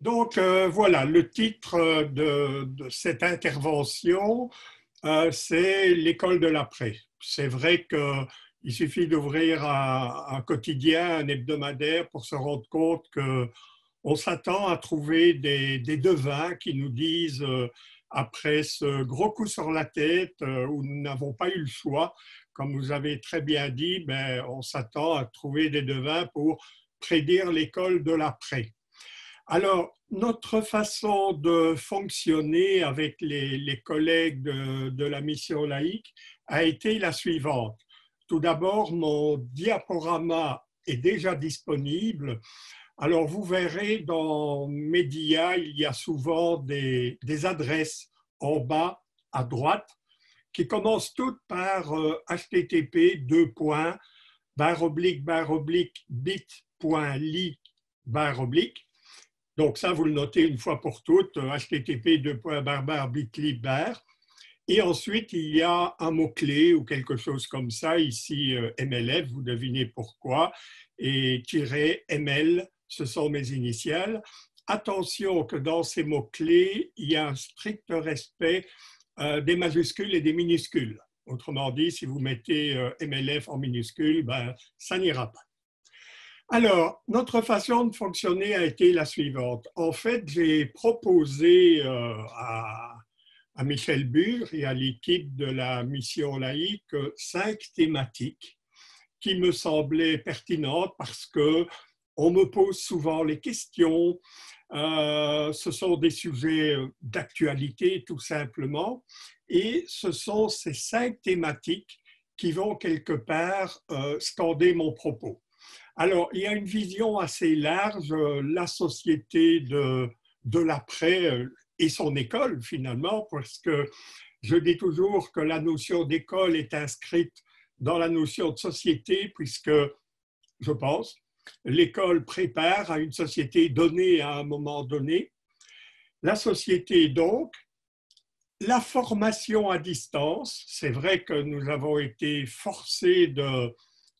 Donc euh, voilà, le titre de, cette intervention, euh, c'est l'école de l'après. C'est vrai qu'il suffit d'ouvrir un, quotidien, un hebdomadaire pour se rendre compte qu'on s'attend à trouver des, devins qui nous disent, euh, après ce gros coup sur la tête où nous n'avons pas eu le choix, comme vous avez très bien dit, ben, on s'attend à trouver des devins pour prédire l'école de l'après. Alors, notre façon de fonctionner avec les, collègues de, la mission laïque a été la suivante. Tout d'abord, mon diaporama est déjà disponible. Alors, vous verrez dans Média, il y a souvent des, adresses en bas à droite qui commencent toutes par http deux barre oblique barre oblique bit.ly barre oblique donc ça, vous le notez une fois pour toutes, http bit.ly Et ensuite, il y a un mot-clé ou quelque chose comme ça, ici euh, MLF, vous devinez pourquoi, et ML, ce sont mes initiales. Attention que dans ces mots-clés, il y a un strict respect euh, des majuscules et des minuscules. Autrement dit, si vous mettez euh, MLF en minuscule, ben, ça n'ira pas. Alors, notre façon de fonctionner a été la suivante. En fait, j'ai proposé euh, à, Michel Bure et à l'équipe de la mission laïque cinq thématiques qui me semblaient pertinentes parce que on me pose souvent les questions. Euh, ce sont des sujets d'actualité tout simplement, et ce sont ces cinq thématiques qui vont quelque part euh, scander mon propos. Alors, il y a une vision assez large, euh, la société de, de l'après euh, et son école finalement, parce que je dis toujours que la notion d'école est inscrite dans la notion de société, puisque, je pense, l'école prépare à une société donnée à un moment donné. La société, donc, la formation à distance, c'est vrai que nous avons été forcés de,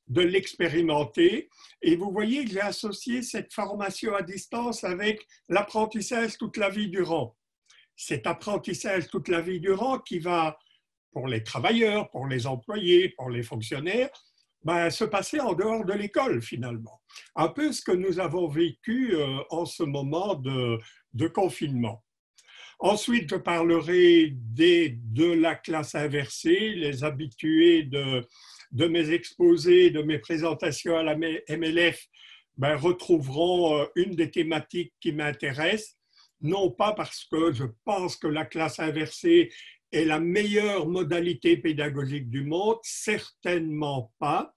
de l'expérimenter. Et vous voyez que j'ai associé cette formation à distance avec l'apprentissage toute la vie durant. Cet apprentissage toute la vie durant qui va, pour les travailleurs, pour les employés, pour les fonctionnaires, ben, se passer en dehors de l'école finalement. Un peu ce que nous avons vécu euh, en ce moment de, confinement. Ensuite, je parlerai des, de la classe inversée, les habitués de, de mes exposés, de mes présentations à la MLF, ben, retrouveront euh, une des thématiques qui m'intéresse, non pas parce que je pense que la classe inversée est la meilleure modalité pédagogique du monde, certainement pas,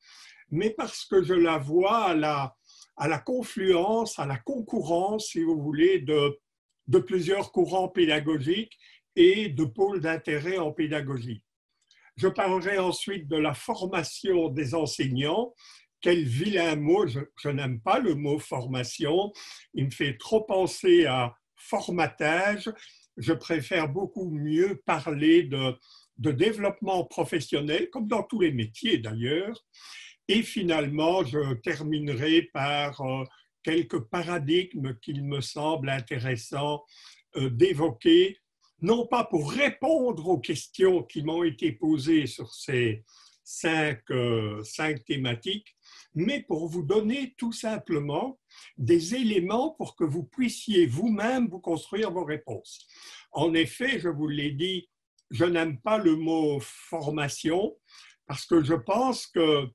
mais parce que je la vois à la, confluence, à la concurrence, si vous voulez, de, de plusieurs courants pédagogiques et de pôles d'intérêt en pédagogie. Je parlerai ensuite de la formation des enseignants. Quel vilain mot, je, n'aime pas le mot formation, il me fait trop penser à formatage. Je préfère beaucoup mieux parler de, de développement professionnel, comme dans tous les métiers d'ailleurs. Et finalement, je terminerai par euh, quelques paradigmes qu'il me semble intéressant euh, d'évoquer non pas pour répondre aux questions qui m'ont été posées sur ces cinq, euh, cinq thématiques, mais pour vous donner tout simplement des éléments pour que vous puissiez vous-même vous construire vos réponses. En effet, je vous l'ai dit, je n'aime pas le mot formation parce que je pense que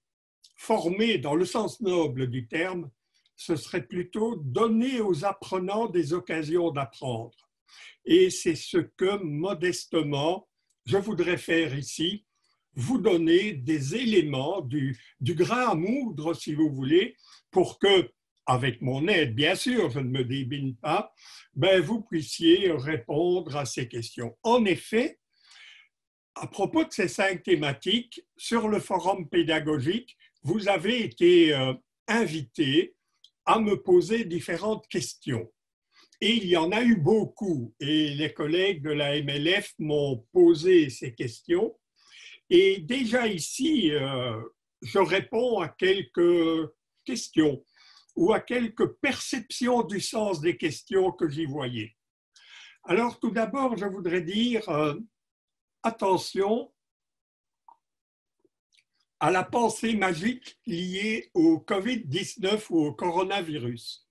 former dans le sens noble du terme, ce serait plutôt donner aux apprenants des occasions d'apprendre. Et c'est ce que modestement je voudrais faire ici, vous donner des éléments du, grain à moudre, si vous voulez, pour que, avec mon aide, bien sûr, je ne me débine pas, ben, vous puissiez répondre à ces questions. En effet, à propos de ces cinq thématiques, sur le forum pédagogique, vous avez été euh, invité à me poser différentes questions. Et il y en a eu beaucoup. Et les collègues de la MLF m'ont posé ces questions. Et déjà ici, euh, je réponds à quelques questions. ou à quelques perceptions du sens des questions que j'y voyais. Alors tout d'abord, je voudrais dire euh, attention à la pensée magique liée au Covid-19 ou au coronavirus.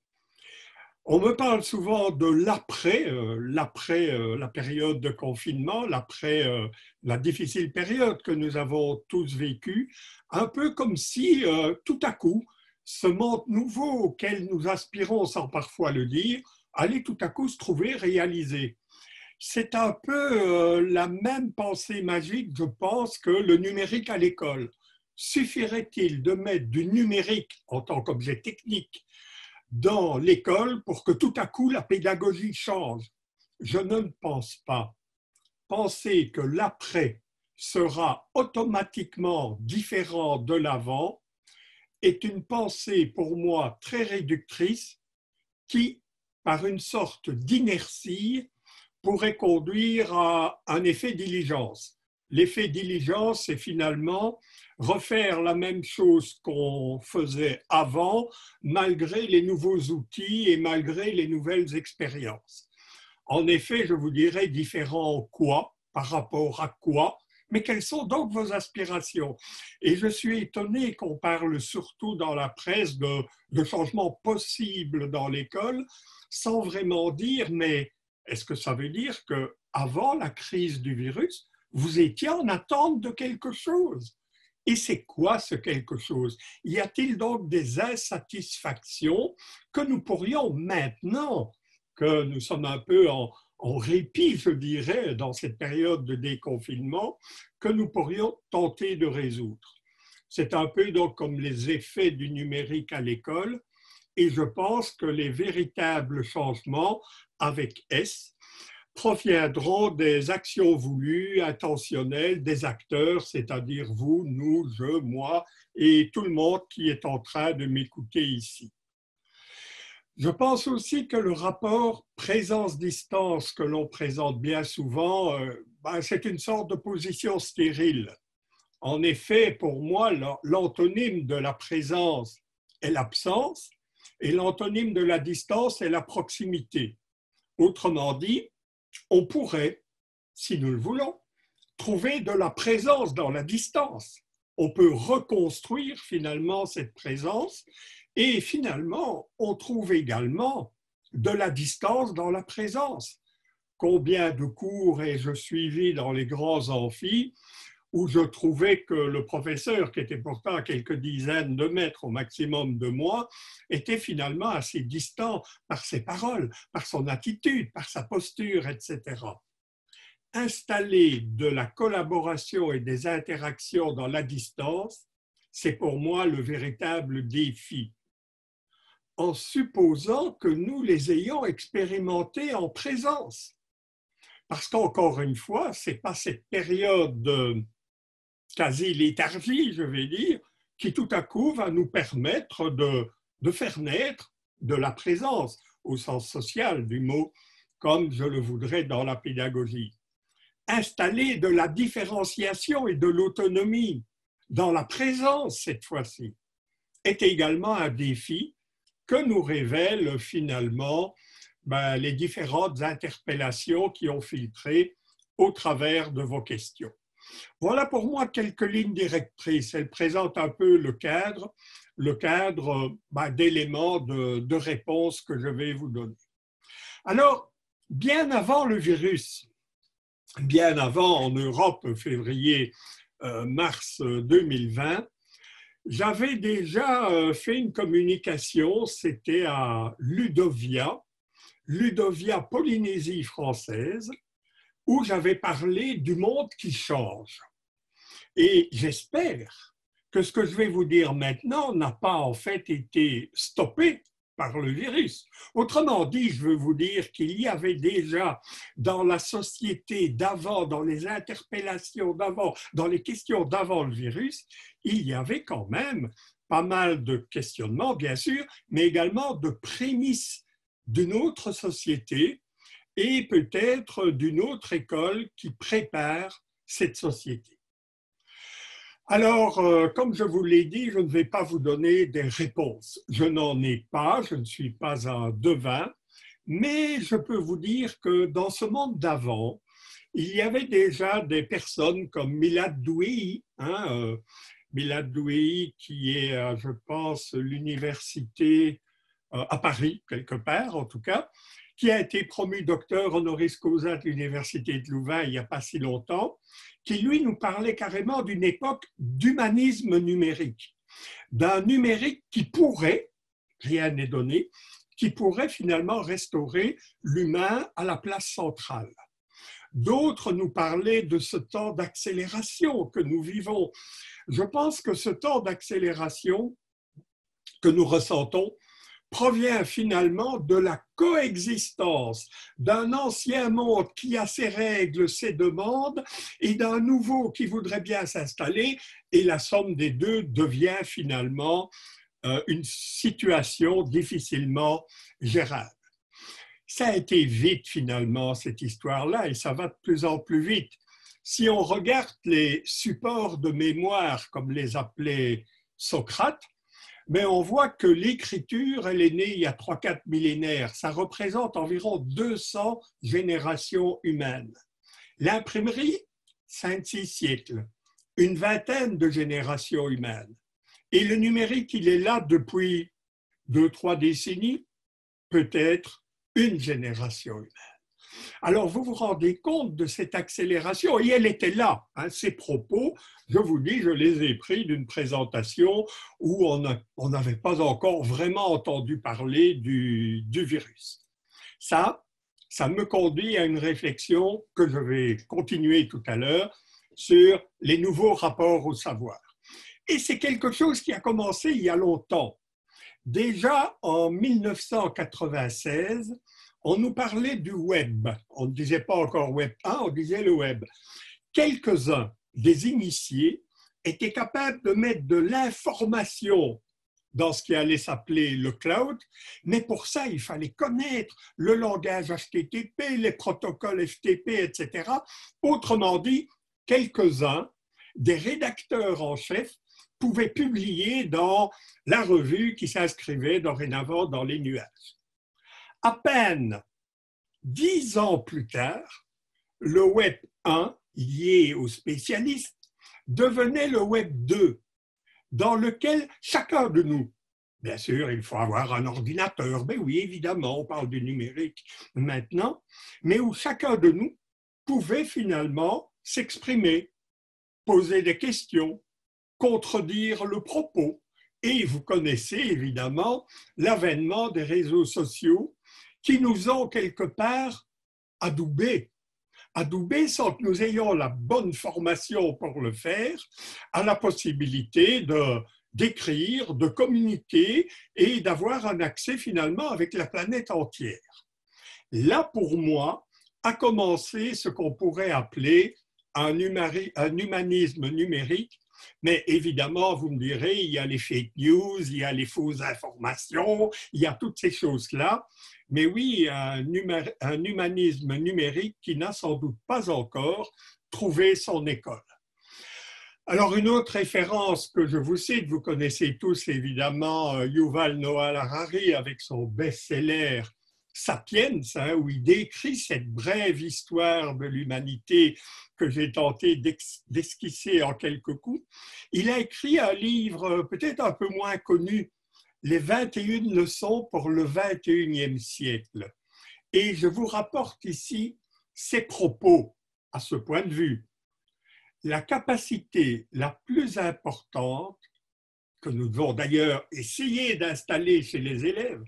On me parle souvent de l'après, euh, l'après euh, la période de confinement, l'après euh, la difficile période que nous avons tous vécue, un peu comme si tout à coup, ce monde nouveau auquel nous aspirons sans parfois le dire, allait tout à coup se trouver réalisé. C'est un peu la même pensée magique, je pense, que le numérique à l'école. Suffirait-il de mettre du numérique en tant qu'objet technique dans l'école pour que tout à coup la pédagogie change. Je ne pense pas. Penser que l'après sera automatiquement différent de l'avant est une pensée pour moi très réductrice qui, par une sorte d'inertie, pourrait conduire à un effet diligence. L'effet diligence, c'est finalement refaire la même chose qu'on faisait avant, malgré les nouveaux outils et malgré les nouvelles expériences. En effet, je vous dirais différent quoi, par rapport à quoi, mais quelles sont donc vos aspirations? Et je suis étonné qu'on parle surtout dans la presse de, de changements possibles dans l'école, sans vraiment dire, mais est-ce que ça veut dire que avant la crise du virus, vous étiez en attente de quelque chose? Et c'est quoi ce quelque chose? Y a-t-il donc des insatisfactions que nous pourrions maintenant, que nous sommes un peu en, répit, je dirais, dans cette période de déconfinement, que nous pourrions tenter de résoudre? C'est un peu donc comme les effets du numérique à l'école, et je pense que les véritables changements avec S proviendront des actions voulues, intentionnelles des acteurs, c'est-à-dire vous, nous, je, moi et tout le monde qui est en train de m'écouter ici. Je pense aussi que le rapport présence-distance que l'on présente bien souvent, euh, ben, c'est une sorte de position stérile. En effet, pour moi, l'antonyme de la présence est l'absence et l'antonyme de la distance est la proximité. Autrement dit, on pourrait, si nous le voulons, trouver de la présence dans la distance. On peut reconstruire finalement cette présence et finalement, on trouve également de la distance dans la présence. Combien de cours ai-je suivi dans les grands amphis où je trouvais que le professeur, qui était pourtant à quelques dizaines de mètres au maximum de moi, était finalement assez distant par ses paroles, par son attitude, par sa posture, etc. Installer de la collaboration et des interactions dans la distance, c'est pour moi le véritable défi en supposant que nous les ayons expérimentés en présence. Parce qu'encore une fois, ce n'est pas cette période de, quasi léthargie, je vais dire, qui tout à coup va nous permettre de, faire naître de la présence au sens social du mot, comme je le voudrais dans la pédagogie. Installer de la différenciation et de l'autonomie dans la présence cette fois-ci est également un défi que nous révèlent finalement ben, les différentes interpellations qui ont filtré au travers de vos questions. Voilà pour moi quelques lignes directrices. Elles présentent un peu le cadre, le cadre bah, d'éléments de, réponse que je vais vous donner. Alors, bien avant le virus, bien avant en Europe, février, euh, mars 2020, j'avais déjà euh, fait une communication, c'était à Ludovia, Ludovia Polynésie française, où j'avais parlé du monde qui change. Et j'espère que ce que je vais vous dire maintenant n'a pas en fait été stoppé par le virus. Autrement dit, je veux vous dire qu'il y avait déjà dans la société d'avant, dans les interpellations d'avant, dans les questions d'avant le virus, il y avait quand même pas mal de questionnements, bien sûr, mais également de prémices d'une autre société et peut-être d'une autre école qui prépare cette société. Alors, euh, comme je vous l'ai dit, je ne vais pas vous donner des réponses. Je n'en ai pas, je ne suis pas un devin, mais je peux vous dire que dans ce monde d'avant, il y avait déjà des personnes comme Milad Douei, hein, euh, qui est, euh, je pense, l'université à Paris, quelque part en tout cas, qui a été promu docteur honoris causa de l'université de Louvain il n'y a pas si longtemps, qui lui nous parlait carrément d'une époque d'humanisme numérique, d'un numérique qui pourrait, rien n'est donné, qui pourrait finalement restaurer l'humain à la place centrale. D'autres nous parlaient de ce temps d'accélération que nous vivons. Je pense que ce temps d'accélération que nous ressentons provient finalement de la coexistence d'un ancien monde qui a ses règles, ses demandes, et d'un nouveau qui voudrait bien s'installer, et la somme des deux devient finalement euh, une situation difficilement gérable. Ça a été vite finalement, cette histoire-là, et ça va de plus en plus vite. Si on regarde les supports de mémoire, comme les appelait Socrate, mais on voit que l'écriture, elle est née il y a 3-4 millénaires. Ça représente environ 200 générations humaines. L'imprimerie, 5-6 siècles, une vingtaine de générations humaines. Et le numérique, il est là depuis 2-3 décennies, peut-être une génération humaine. Alors vous vous rendez compte de cette accélération et elle était là. Hein, ces propos, je vous dis, je les ai pris d'une présentation où on n'avait pas encore vraiment entendu parler du, du virus. Ça, ça me conduit à une réflexion que je vais continuer tout à l'heure sur les nouveaux rapports au savoir. Et c'est quelque chose qui a commencé il y a longtemps. Déjà en 1996, on nous parlait du web. On ne disait pas encore web 1, on disait le web. Quelques-uns des initiés étaient capables de mettre de l'information dans ce qui allait s'appeler le cloud, mais pour ça, il fallait connaître le langage HTTP, les protocoles FTP, etc. Autrement dit, quelques-uns des rédacteurs en chef pouvaient publier dans la revue qui s'inscrivait dorénavant dans les nuages à peine dix ans plus tard, le Web 1, lié aux spécialistes, devenait le Web 2, dans lequel chacun de nous, bien sûr, il faut avoir un ordinateur, mais oui, évidemment, on parle du numérique maintenant, mais où chacun de nous pouvait finalement s'exprimer, poser des questions, contredire le propos. Et vous connaissez évidemment l'avènement des réseaux sociaux qui nous ont quelque part adoubés, adoubés sans que nous ayons la bonne formation pour le faire, à la possibilité de d'écrire, de communiquer et d'avoir un accès finalement avec la planète entière. Là, pour moi, a commencé ce qu'on pourrait appeler un, humanisme numérique mais évidemment, vous me direz, il y a les fake news, il y a les fausses informations, il y a toutes ces choses-là. Mais oui, un, un humanisme numérique qui n'a sans doute pas encore trouvé son école. Alors, une autre référence que je vous cite, vous connaissez tous évidemment euh, Yuval Noah Harari avec son best-seller Sapiens, hein, où il décrit cette brève histoire de l'humanité que j'ai tenté d'esquisser en quelques coups. Il a écrit un livre peut-être un peu moins connu, Les 21 leçons pour le 21e siècle. Et je vous rapporte ici ses propos à ce point de vue. La capacité la plus importante, que nous devons d'ailleurs essayer d'installer chez les élèves,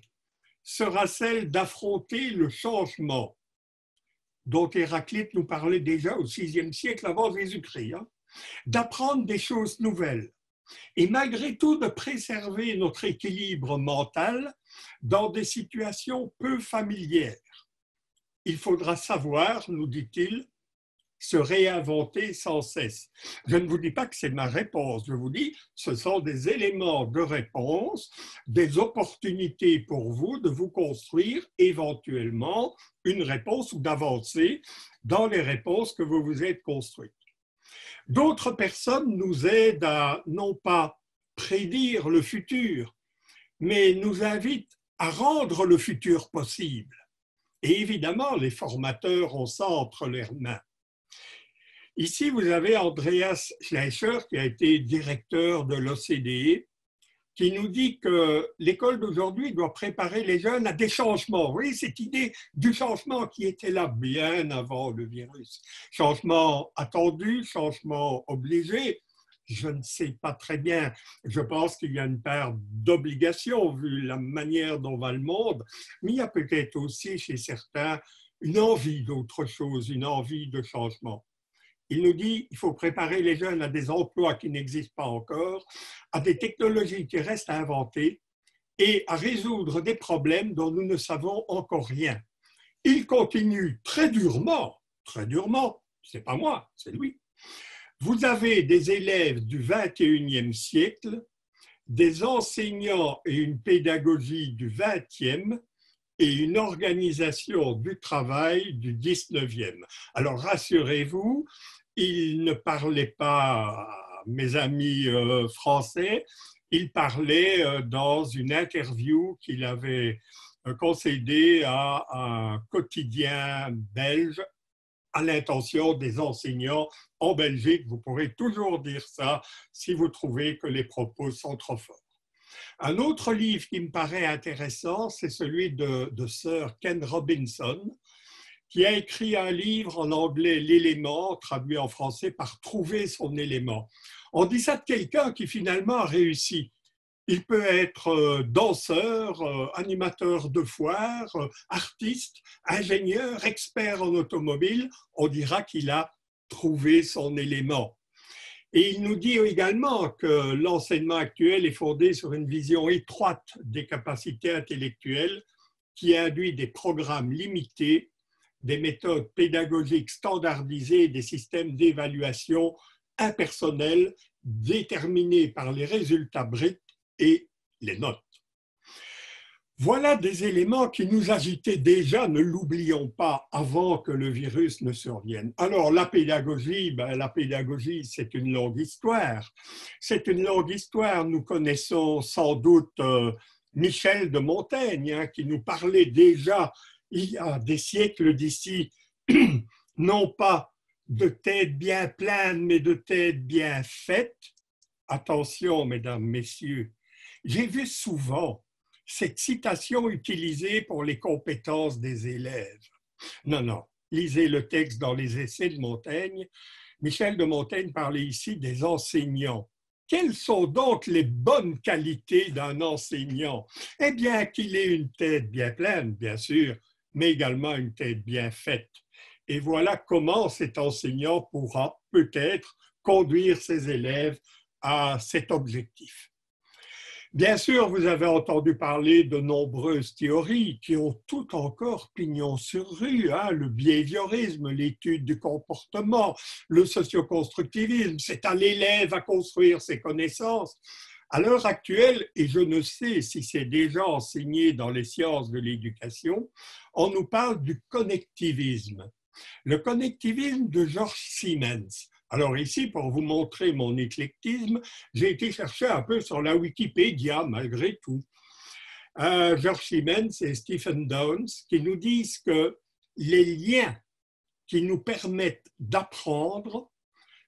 sera celle d'affronter le changement dont Héraclite nous parlait déjà au VIe siècle avant Jésus-Christ, hein. d'apprendre des choses nouvelles et malgré tout de préserver notre équilibre mental dans des situations peu familières. Il faudra savoir, nous dit-il, se réinventer sans cesse. Je ne vous dis pas que c'est ma réponse, je vous dis ce sont des éléments de réponse, des opportunités pour vous de vous construire éventuellement une réponse ou d'avancer dans les réponses que vous vous êtes construites. D'autres personnes nous aident à non pas prédire le futur, mais nous invitent à rendre le futur possible. Et évidemment, les formateurs ont ça entre leurs mains. Ici, vous avez Andreas Schleicher, qui a été directeur de l'OCDE, qui nous dit que l'école d'aujourd'hui doit préparer les jeunes à des changements. Vous voyez, cette idée du changement qui était là bien avant le virus. Changement attendu, changement obligé. Je ne sais pas très bien. Je pense qu'il y a une part d'obligation vu la manière dont va le monde, mais il y a peut-être aussi chez certains une envie d'autre chose, une envie de changement. Il nous dit qu'il faut préparer les jeunes à des emplois qui n'existent pas encore, à des technologies qui restent à inventer et à résoudre des problèmes dont nous ne savons encore rien. Il continue très durement, très durement, c'est pas moi, c'est lui. Vous avez des élèves du 21e siècle, des enseignants et une pédagogie du 20e et une organisation du travail du 19e. Alors rassurez-vous, il ne parlait pas, mes amis euh, français, il parlait euh, dans une interview qu'il avait euh, concédée à un quotidien belge à l'intention des enseignants en Belgique. Vous pourrez toujours dire ça si vous trouvez que les propos sont trop forts. Un autre livre qui me paraît intéressant, c'est celui de, de Sir Ken Robinson, qui a écrit un livre en anglais, L'élément, traduit en français par Trouver son élément. On dit ça de quelqu'un qui finalement a réussi. Il peut être euh, danseur, euh, animateur de foire, euh, artiste, ingénieur, expert en automobile. On dira qu'il a trouvé son élément. Et il nous dit également que l'enseignement actuel est fondé sur une vision étroite des capacités intellectuelles qui induit des programmes limités des méthodes pédagogiques standardisées, des systèmes d'évaluation impersonnels déterminés par les résultats bruts et les notes. Voilà des éléments qui nous agitaient déjà, ne l'oublions pas, avant que le virus ne survienne. Alors la pédagogie, ben, la pédagogie, c'est une longue histoire. C'est une longue histoire. Nous connaissons sans doute euh, Michel de Montaigne, hein, qui nous parlait déjà il y a des siècles d'ici, non pas de têtes bien pleines, mais de têtes bien faites. Attention, mesdames, messieurs, j'ai vu souvent cette citation utilisée pour les compétences des élèves. Non, non, lisez le texte dans les essais de Montaigne. Michel de Montaigne parlait ici des enseignants. Quelles sont donc les bonnes qualités d'un enseignant? Eh bien, qu'il ait une tête bien pleine, bien sûr, mais également une tête bien faite. Et voilà comment cet enseignant pourra peut-être conduire ses élèves à cet objectif. Bien sûr, vous avez entendu parler de nombreuses théories qui ont tout encore pignon sur rue, hein, le behaviorisme, l'étude du comportement, le socioconstructivisme, c'est à l'élève à construire ses connaissances. À l'heure actuelle, et je ne sais si c'est déjà enseigné dans les sciences de l'éducation, on nous parle du connectivisme. Le connectivisme de George Siemens. Alors ici, pour vous montrer mon éclectisme, j'ai été chercher un peu sur la Wikipédia, malgré tout. Euh, George Siemens et Stephen Downes qui nous disent que les liens qui nous permettent d'apprendre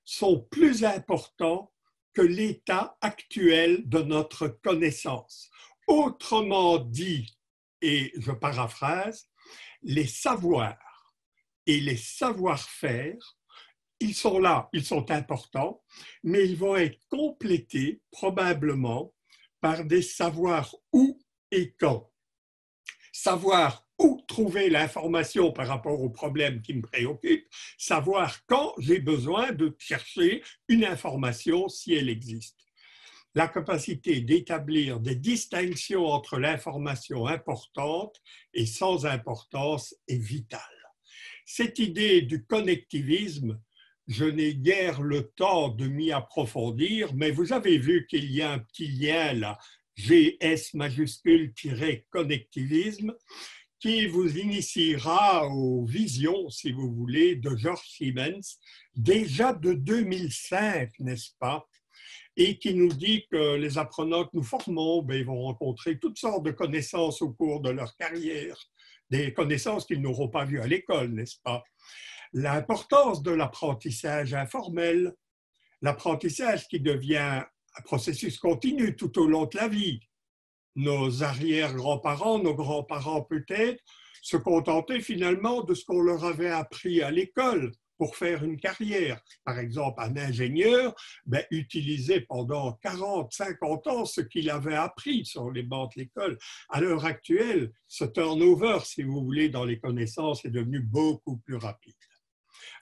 sont plus importants que l'état actuel de notre connaissance. Autrement dit, et je paraphrase, les savoirs et les savoir-faire, ils sont là, ils sont importants, mais ils vont être complétés probablement par des savoirs où et quand. Savoir où trouver l'information par rapport au problème qui me préoccupe, savoir quand j'ai besoin de chercher une information si elle existe. La capacité d'établir des distinctions entre l'information importante et sans importance est vitale. Cette idée du connectivisme, je n'ai guère le temps de m'y approfondir, mais vous avez vu qu'il y a un petit lien là, GS majuscule-connectivisme, qui vous initiera aux visions, si vous voulez, de George Siemens, déjà de 2005, n'est-ce pas? Et qui nous dit que les apprenants que nous formons ben, vont rencontrer toutes sortes de connaissances au cours de leur carrière, des connaissances qu'ils n'auront pas vues à l'école, n'est-ce pas? L'importance de l'apprentissage informel, l'apprentissage qui devient un processus continu tout au long de la vie. Nos arrière-grands-parents, nos grands-parents peut-être, se contentaient finalement de ce qu'on leur avait appris à l'école pour faire une carrière. Par exemple, un ingénieur ben, utilisait pendant 40, 50 ans ce qu'il avait appris sur les bancs de l'école. À l'heure actuelle, ce turnover, si vous voulez, dans les connaissances est devenu beaucoup plus rapide.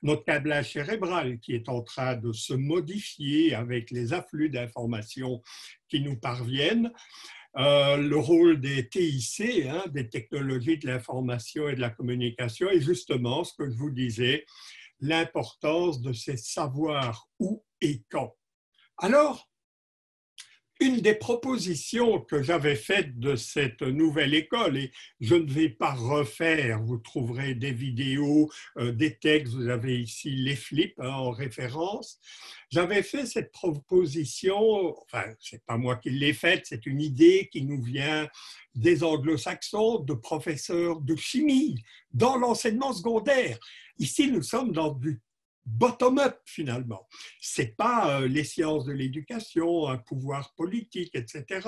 Notre câblage cérébral qui est en train de se modifier avec les afflux d'informations qui nous parviennent, euh, le rôle des TIC, hein, des technologies de l'information et de la communication, est justement ce que je vous disais, l'importance de ces savoirs où et quand. Alors, une des propositions que j'avais faites de cette nouvelle école, et je ne vais pas refaire, vous trouverez des vidéos, euh, des textes, vous avez ici les flips hein, en référence, j'avais fait cette proposition, enfin, c'est pas moi qui l'ai faite, c'est une idée qui nous vient des anglo-saxons, de professeurs de chimie dans l'enseignement secondaire. Ici, nous sommes dans du bottom-up finalement. Ce n'est pas euh, les sciences de l'éducation, un pouvoir politique, etc.,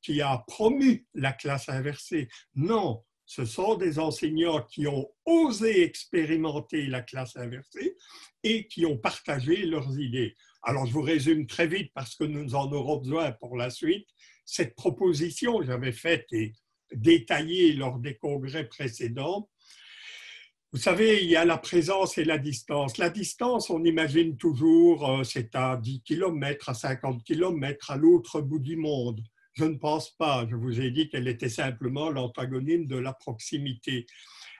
qui a promu la classe inversée. Non, ce sont des enseignants qui ont osé expérimenter la classe inversée et qui ont partagé leurs idées. Alors je vous résume très vite parce que nous en aurons besoin pour la suite. Cette proposition, j'avais faite et détaillée lors des congrès précédents, vous savez, il y a la présence et la distance. La distance, on imagine toujours, euh, c'est à 10 km, à 50 km, à l'autre bout du monde. Je ne pense pas. Je vous ai dit qu'elle était simplement l'antagonyme de la proximité.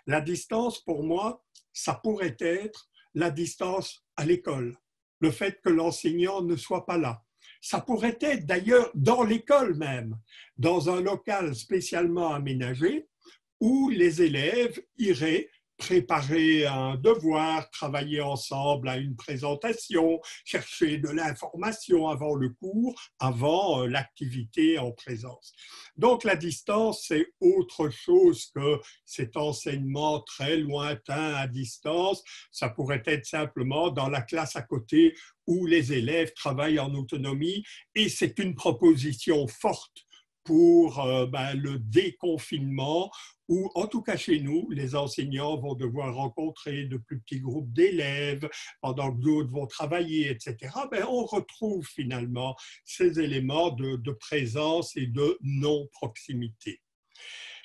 La distance, pour moi, ça pourrait être la distance à l'école. Le fait que l'enseignant ne soit pas là. Ça pourrait être d'ailleurs dans l'école même, dans un local spécialement aménagé où les élèves iraient préparer un devoir, travailler ensemble à une présentation, chercher de l'information avant le cours, avant euh, l'activité en présence. Donc la distance, c'est autre chose que cet enseignement très lointain à distance. Ça pourrait être simplement dans la classe à côté où les élèves travaillent en autonomie et c'est une proposition forte pour euh, ben, le déconfinement, où, en tout cas chez nous, les enseignants vont devoir rencontrer de plus petits groupes d'élèves pendant que d'autres vont travailler, etc. Ben, on retrouve finalement ces éléments de, de présence et de non-proximité.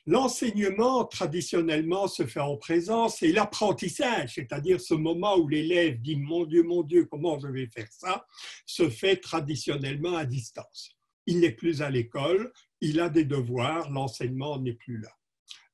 L'enseignement, traditionnellement, se fait en présence et l'apprentissage, c'est-à-dire ce moment où l'élève dit Mon Dieu, mon Dieu, comment je vais faire ça, se fait traditionnellement à distance il n'est plus à l'école, il a des devoirs, l'enseignement n'est plus là.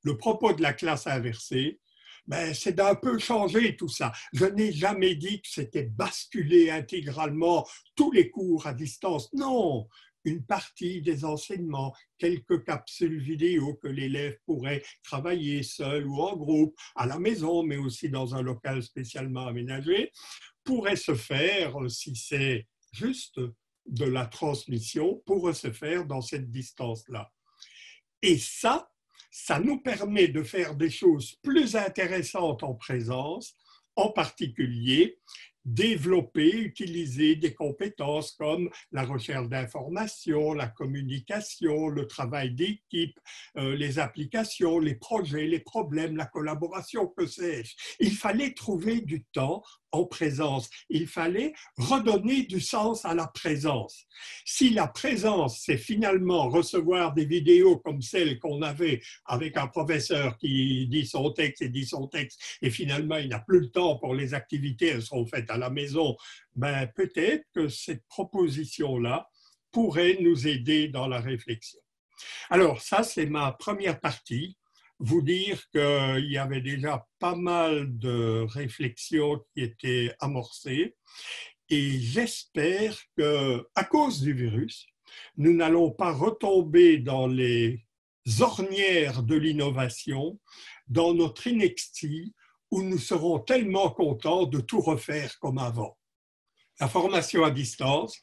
Le propos de la classe inversée, ben, c'est d'un peu changer tout ça. Je n'ai jamais dit que c'était basculer intégralement tous les cours à distance. Non, une partie des enseignements, quelques capsules vidéo que l'élève pourrait travailler seul ou en groupe, à la maison, mais aussi dans un local spécialement aménagé, pourrait se faire, si c'est juste, de la transmission pourrait se faire dans cette distance-là. Et ça, ça nous permet de faire des choses plus intéressantes en présence, en particulier développer, utiliser des compétences comme la recherche d'informations, la communication, le travail d'équipe, euh, les applications, les projets, les problèmes, la collaboration, que sais-je. Il fallait trouver du temps en présence. Il fallait redonner du sens à la présence. Si la présence, c'est finalement recevoir des vidéos comme celles qu'on avait avec un professeur qui dit son texte et dit son texte, et finalement il n'a plus le temps pour les activités, elles seront faites à la maison, ben peut-être que cette proposition-là pourrait nous aider dans la réflexion. Alors ça, c'est ma première partie vous dire qu'il y avait déjà pas mal de réflexions qui étaient amorcées et j'espère que, à cause du virus, nous n'allons pas retomber dans les ornière de l'innovation, dans notre inextie, où nous serons tellement contents de tout refaire comme avant. La formation à distance,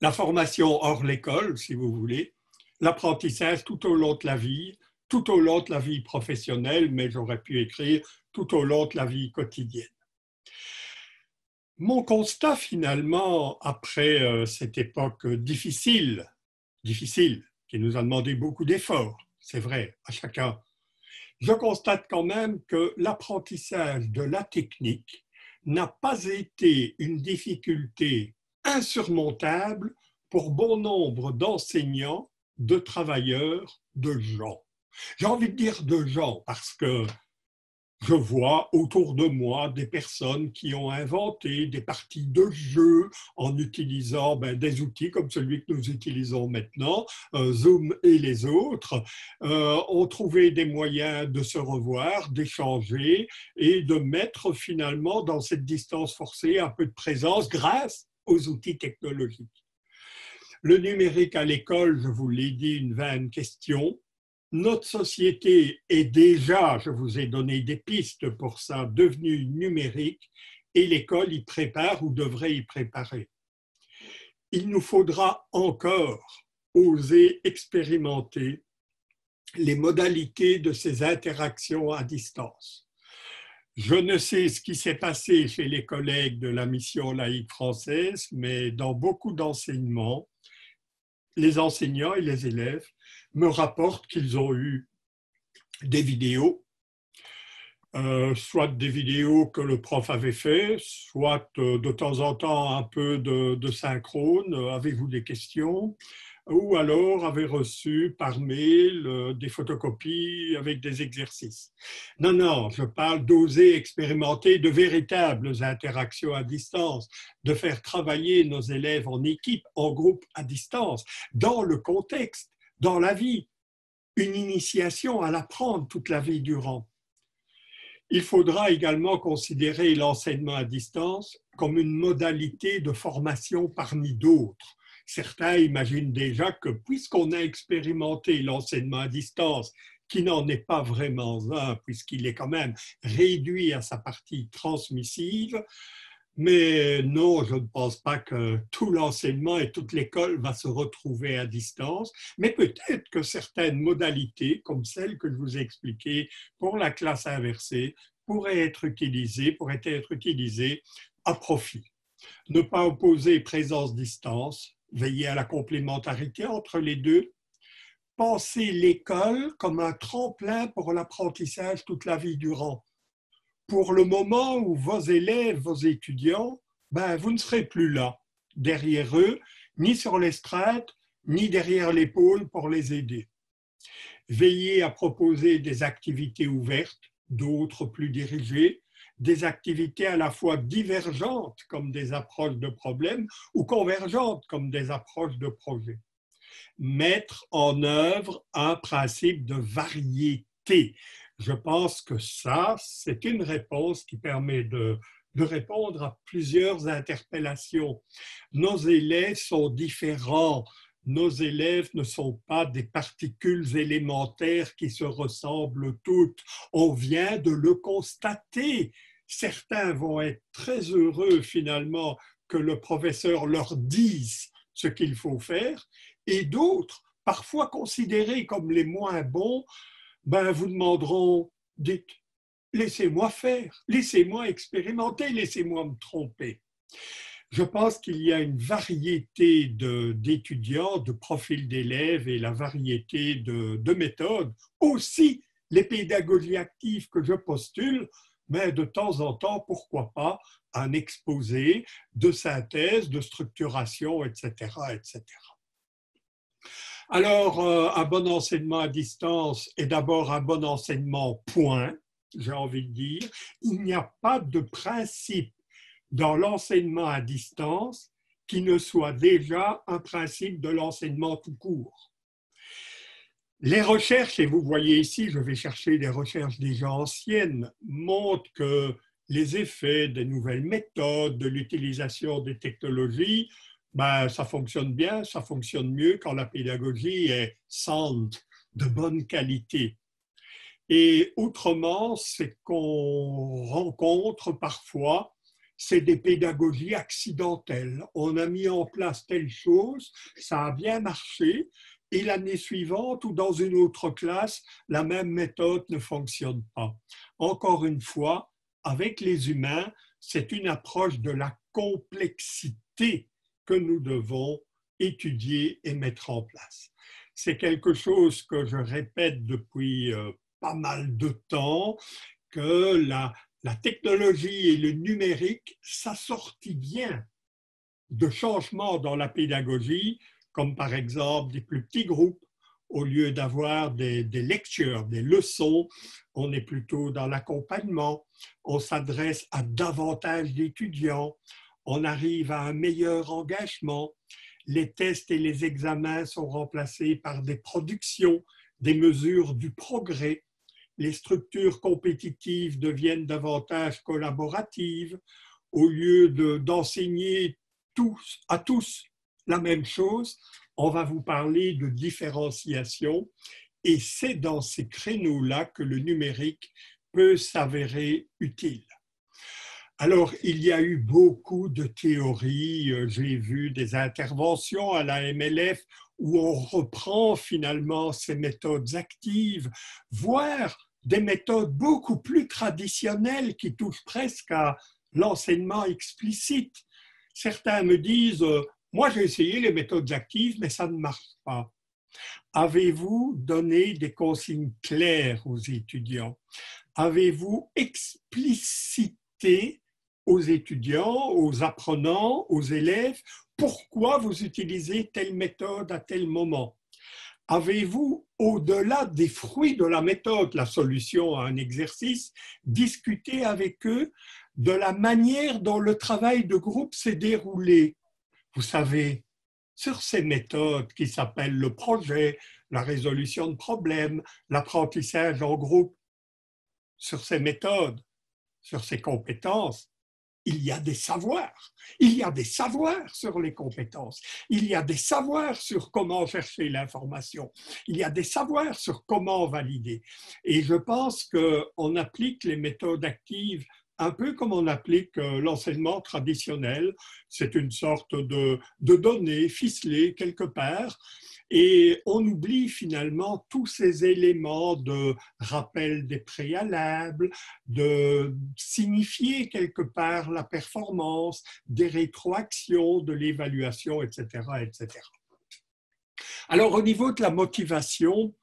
la formation hors l'école, si vous voulez, l'apprentissage tout au long de la vie, tout au long de la vie professionnelle, mais j'aurais pu écrire tout au long de la vie quotidienne. Mon constat finalement, après euh, cette époque difficile, difficile, qui nous a demandé beaucoup d'efforts, c'est vrai, à chacun, je constate quand même que l'apprentissage de la technique n'a pas été une difficulté insurmontable pour bon nombre d'enseignants, de travailleurs, de gens. J'ai envie de dire de gens parce que je vois autour de moi des personnes qui ont inventé des parties de jeu en utilisant ben, des outils comme celui que nous utilisons maintenant, euh, Zoom et les autres, euh, ont trouvé des moyens de se revoir, d'échanger et de mettre finalement dans cette distance forcée un peu de présence grâce aux outils technologiques. Le numérique à l'école, je vous l'ai dit, une vaine question notre société est déjà, je vous ai donné des pistes pour ça, devenue numérique et l'école y prépare ou devrait y préparer. Il nous faudra encore oser expérimenter les modalités de ces interactions à distance. Je ne sais ce qui s'est passé chez les collègues de la mission laïque française, mais dans beaucoup d'enseignements, les enseignants et les élèves me rapportent qu'ils ont eu des vidéos, euh, soit des vidéos que le prof avait fait, soit euh, de temps en temps un peu de, synchrone, euh, avez-vous des questions, ou alors avait reçu par mail des photocopies avec des exercices? Non, non, je parle d'oser expérimenter de véritables interactions à distance, de faire travailler nos élèves en équipe, en groupe à distance, dans le contexte dans la vie, une initiation à l'apprendre toute la vie durant. Il faudra également considérer l'enseignement à distance comme une modalité de formation parmi d'autres. Certains imaginent déjà que puisqu'on a expérimenté l'enseignement à distance, qui n'en est pas vraiment un, puisqu'il est quand même réduit à sa partie transmissive, mais non, je ne pense pas que tout l'enseignement et toute l'école va se retrouver à distance, mais peut-être que certaines modalités, comme celles que je vous ai expliquées pour la classe inversée, pourraient être utilisées, pourraient être utilisées à profit. Ne pas opposer présence-distance, veiller à la complémentarité entre les deux, penser l'école comme un tremplin pour l'apprentissage toute la vie durant pour le moment où vos élèves, vos étudiants, ben, vous ne serez plus là, derrière eux, ni sur l'estrade, ni derrière l'épaule pour les aider. Veillez à proposer des activités ouvertes, d'autres plus dirigées, des activités à la fois divergentes comme des approches de problèmes ou convergentes comme des approches de projets. Mettre en œuvre un principe de variété je pense que ça, c'est une réponse qui permet de, répondre à plusieurs interpellations. Nos élèves sont différents. Nos élèves ne sont pas des particules élémentaires qui se ressemblent toutes. On vient de le constater. Certains vont être très heureux finalement que le professeur leur dise ce qu'il faut faire et d'autres, parfois considérés comme les moins bons, ben, vous demanderont, dites, laissez-moi faire, laissez-moi expérimenter, laissez-moi me tromper. Je pense qu'il y a une variété d'étudiants, de, profils d'élèves et la variété de, de, méthodes, aussi les pédagogies actives que je postule, mais de temps en temps, pourquoi pas, un exposé de synthèse, de structuration, etc. etc. Alors, euh, un bon enseignement à distance est d'abord un bon enseignement, point, j'ai envie de dire. Il n'y a pas de principe dans l'enseignement à distance qui ne soit déjà un principe de l'enseignement tout court. Les recherches, et vous voyez ici, je vais chercher des recherches déjà anciennes, montrent que les effets des nouvelles méthodes, de l'utilisation des technologies ben, ça fonctionne bien, ça fonctionne mieux quand la pédagogie est sound, de bonne qualité. Et autrement, c'est qu'on rencontre parfois, c'est des pédagogies accidentelles. On a mis en place telle chose, ça a bien marché, et l'année suivante ou dans une autre classe, la même méthode ne fonctionne pas. Encore une fois, avec les humains, c'est une approche de la complexité que nous devons étudier et mettre en place. C'est quelque chose que je répète depuis euh, pas mal de temps, que la, technologie et le numérique s'assortit bien de changements dans la pédagogie, comme par exemple des plus petits groupes. Au lieu d'avoir des lectures, des leçons, on est plutôt dans l'accompagnement, on s'adresse à davantage d'étudiants, on arrive à un meilleur engagement, les tests et les examens sont remplacés par des productions, des mesures du progrès, les structures compétitives deviennent davantage collaboratives, au lieu d'enseigner tous, à tous la même chose, on va vous parler de différenciation. Et c'est dans ces créneaux-là que le numérique peut s'avérer utile. Alors, il y a eu beaucoup de théories. Euh, j'ai vu des interventions à la MLF où on reprend finalement ces méthodes actives, voire des méthodes beaucoup plus traditionnelles qui touchent presque à l'enseignement explicite. Certains me disent, euh, moi j'ai essayé les méthodes actives, mais ça ne marche pas. Avez-vous donné des consignes claires aux étudiants? Avez-vous explicité aux étudiants, aux apprenants, aux élèves, pourquoi vous utilisez telle méthode à tel moment? Avez-vous, au-delà des fruits de la méthode, la solution à un exercice, discuté avec eux de la manière dont le travail de groupe s'est déroulé? Vous savez, sur ces méthodes qui s'appellent le projet, la résolution de problèmes, l'apprentissage en groupe, sur ces méthodes, sur ces compétences, il y a des savoirs. Il y a des savoirs sur les compétences. Il y a des savoirs sur comment chercher l'information. Il y a des savoirs sur comment valider. Et je pense qu'on applique les méthodes actives un peu comme on applique euh, l'enseignement traditionnel. C'est une sorte de, de données ficelées quelque part et on oublie finalement tous ces éléments de rappel des préalables, de signifier quelque part la performance, des rétroactions, de l'évaluation, etc., etc. Alors au niveau de la motivation,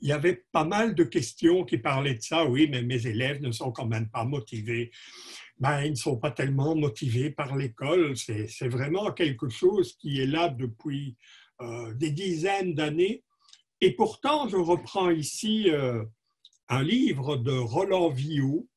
il y avait pas mal de questions qui parlaient de ça. Oui, mais mes élèves ne sont quand même pas motivés. Ben, ils ne sont pas tellement motivés par l'école. C'est vraiment quelque chose qui est là depuis euh, des dizaines d'années. Et pourtant, je reprends ici euh, un livre de Roland Villot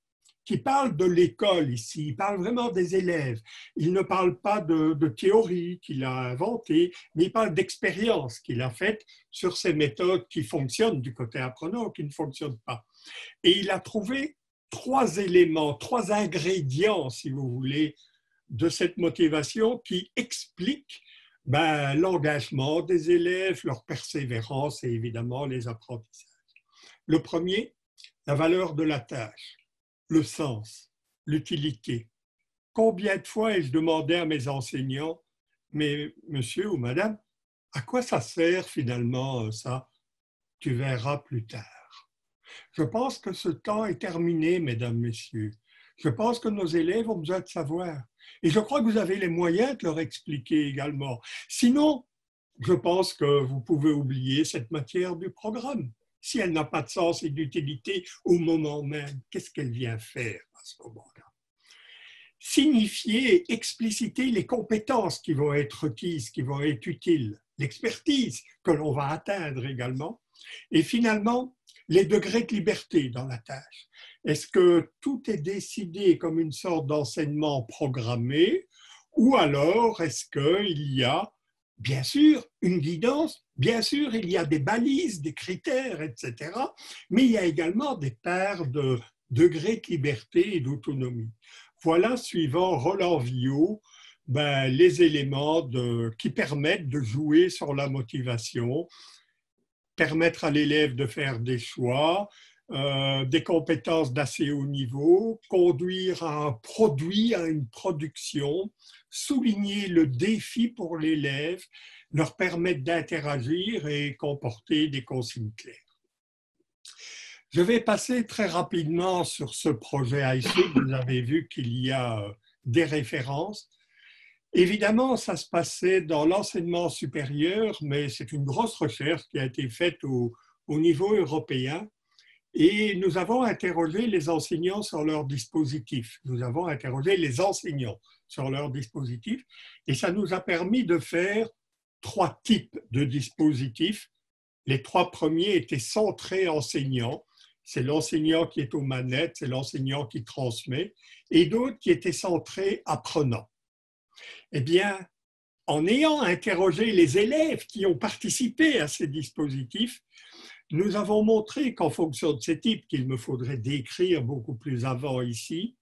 qui parle de l'école ici, il parle vraiment des élèves. Il ne parle pas de, théorie qu'il a inventée, mais il parle d'expérience qu'il a faite sur ces méthodes qui fonctionnent du côté apprenant ou qui ne fonctionnent pas. Et il a trouvé trois éléments, trois ingrédients, si vous voulez, de cette motivation qui expliquent ben, l'engagement des élèves, leur persévérance et évidemment les apprentissages. Le premier, la valeur de la tâche, le sens, l'utilité. Combien de fois ai-je demandé à mes enseignants, mais monsieur ou madame, à quoi ça sert finalement ça? Tu verras plus tard. Je pense que ce temps est terminé, mesdames, messieurs. Je pense que nos élèves ont besoin de savoir. Et je crois que vous avez les moyens de leur expliquer également. Sinon, je pense que vous pouvez oublier cette matière du programme. Si elle n'a pas de sens et d'utilité au moment même, qu'est-ce qu'elle vient faire à ce moment-là? Signifier, expliciter les compétences qui vont être requises, qui vont être utiles, l'expertise que l'on va atteindre également, et finalement les degrés de liberté dans la tâche. Est-ce que tout est décidé comme une sorte d'enseignement programmé ou alors est-ce qu'il y a, bien sûr, une guidance, bien sûr, il y a des balises, des critères, etc., mais il y a également des paires de degrés de liberté et d'autonomie. Voilà, suivant Roland Villot, ben, les éléments qui permettent de jouer sur la motivation permettre à l'élève de faire des choix, euh, des compétences d'assez haut niveau, conduire à un produit, à une production, souligner le défi pour l'élève, leur permettre d'interagir et comporter des consignes claires. Je vais passer très rapidement sur ce projet IC. Vous avez vu qu'il y a euh, des références. Évidemment, ça se passait dans l'enseignement supérieur, mais c'est une grosse recherche qui a été faite au, niveau européen. Et nous avons interrogé les enseignants sur leur dispositif. Nous avons interrogé les enseignants sur leur dispositif. Et ça nous a permis de faire trois types de dispositifs. Les trois premiers étaient centrés enseignants. C'est l'enseignant qui est aux manettes, c'est l'enseignant qui transmet. Et d'autres qui étaient centrés apprenants. Eh bien, en ayant interrogé les élèves qui ont participé à ces dispositifs, nous avons montré qu'en fonction de ces types, qu'il me faudrait décrire beaucoup plus avant ici,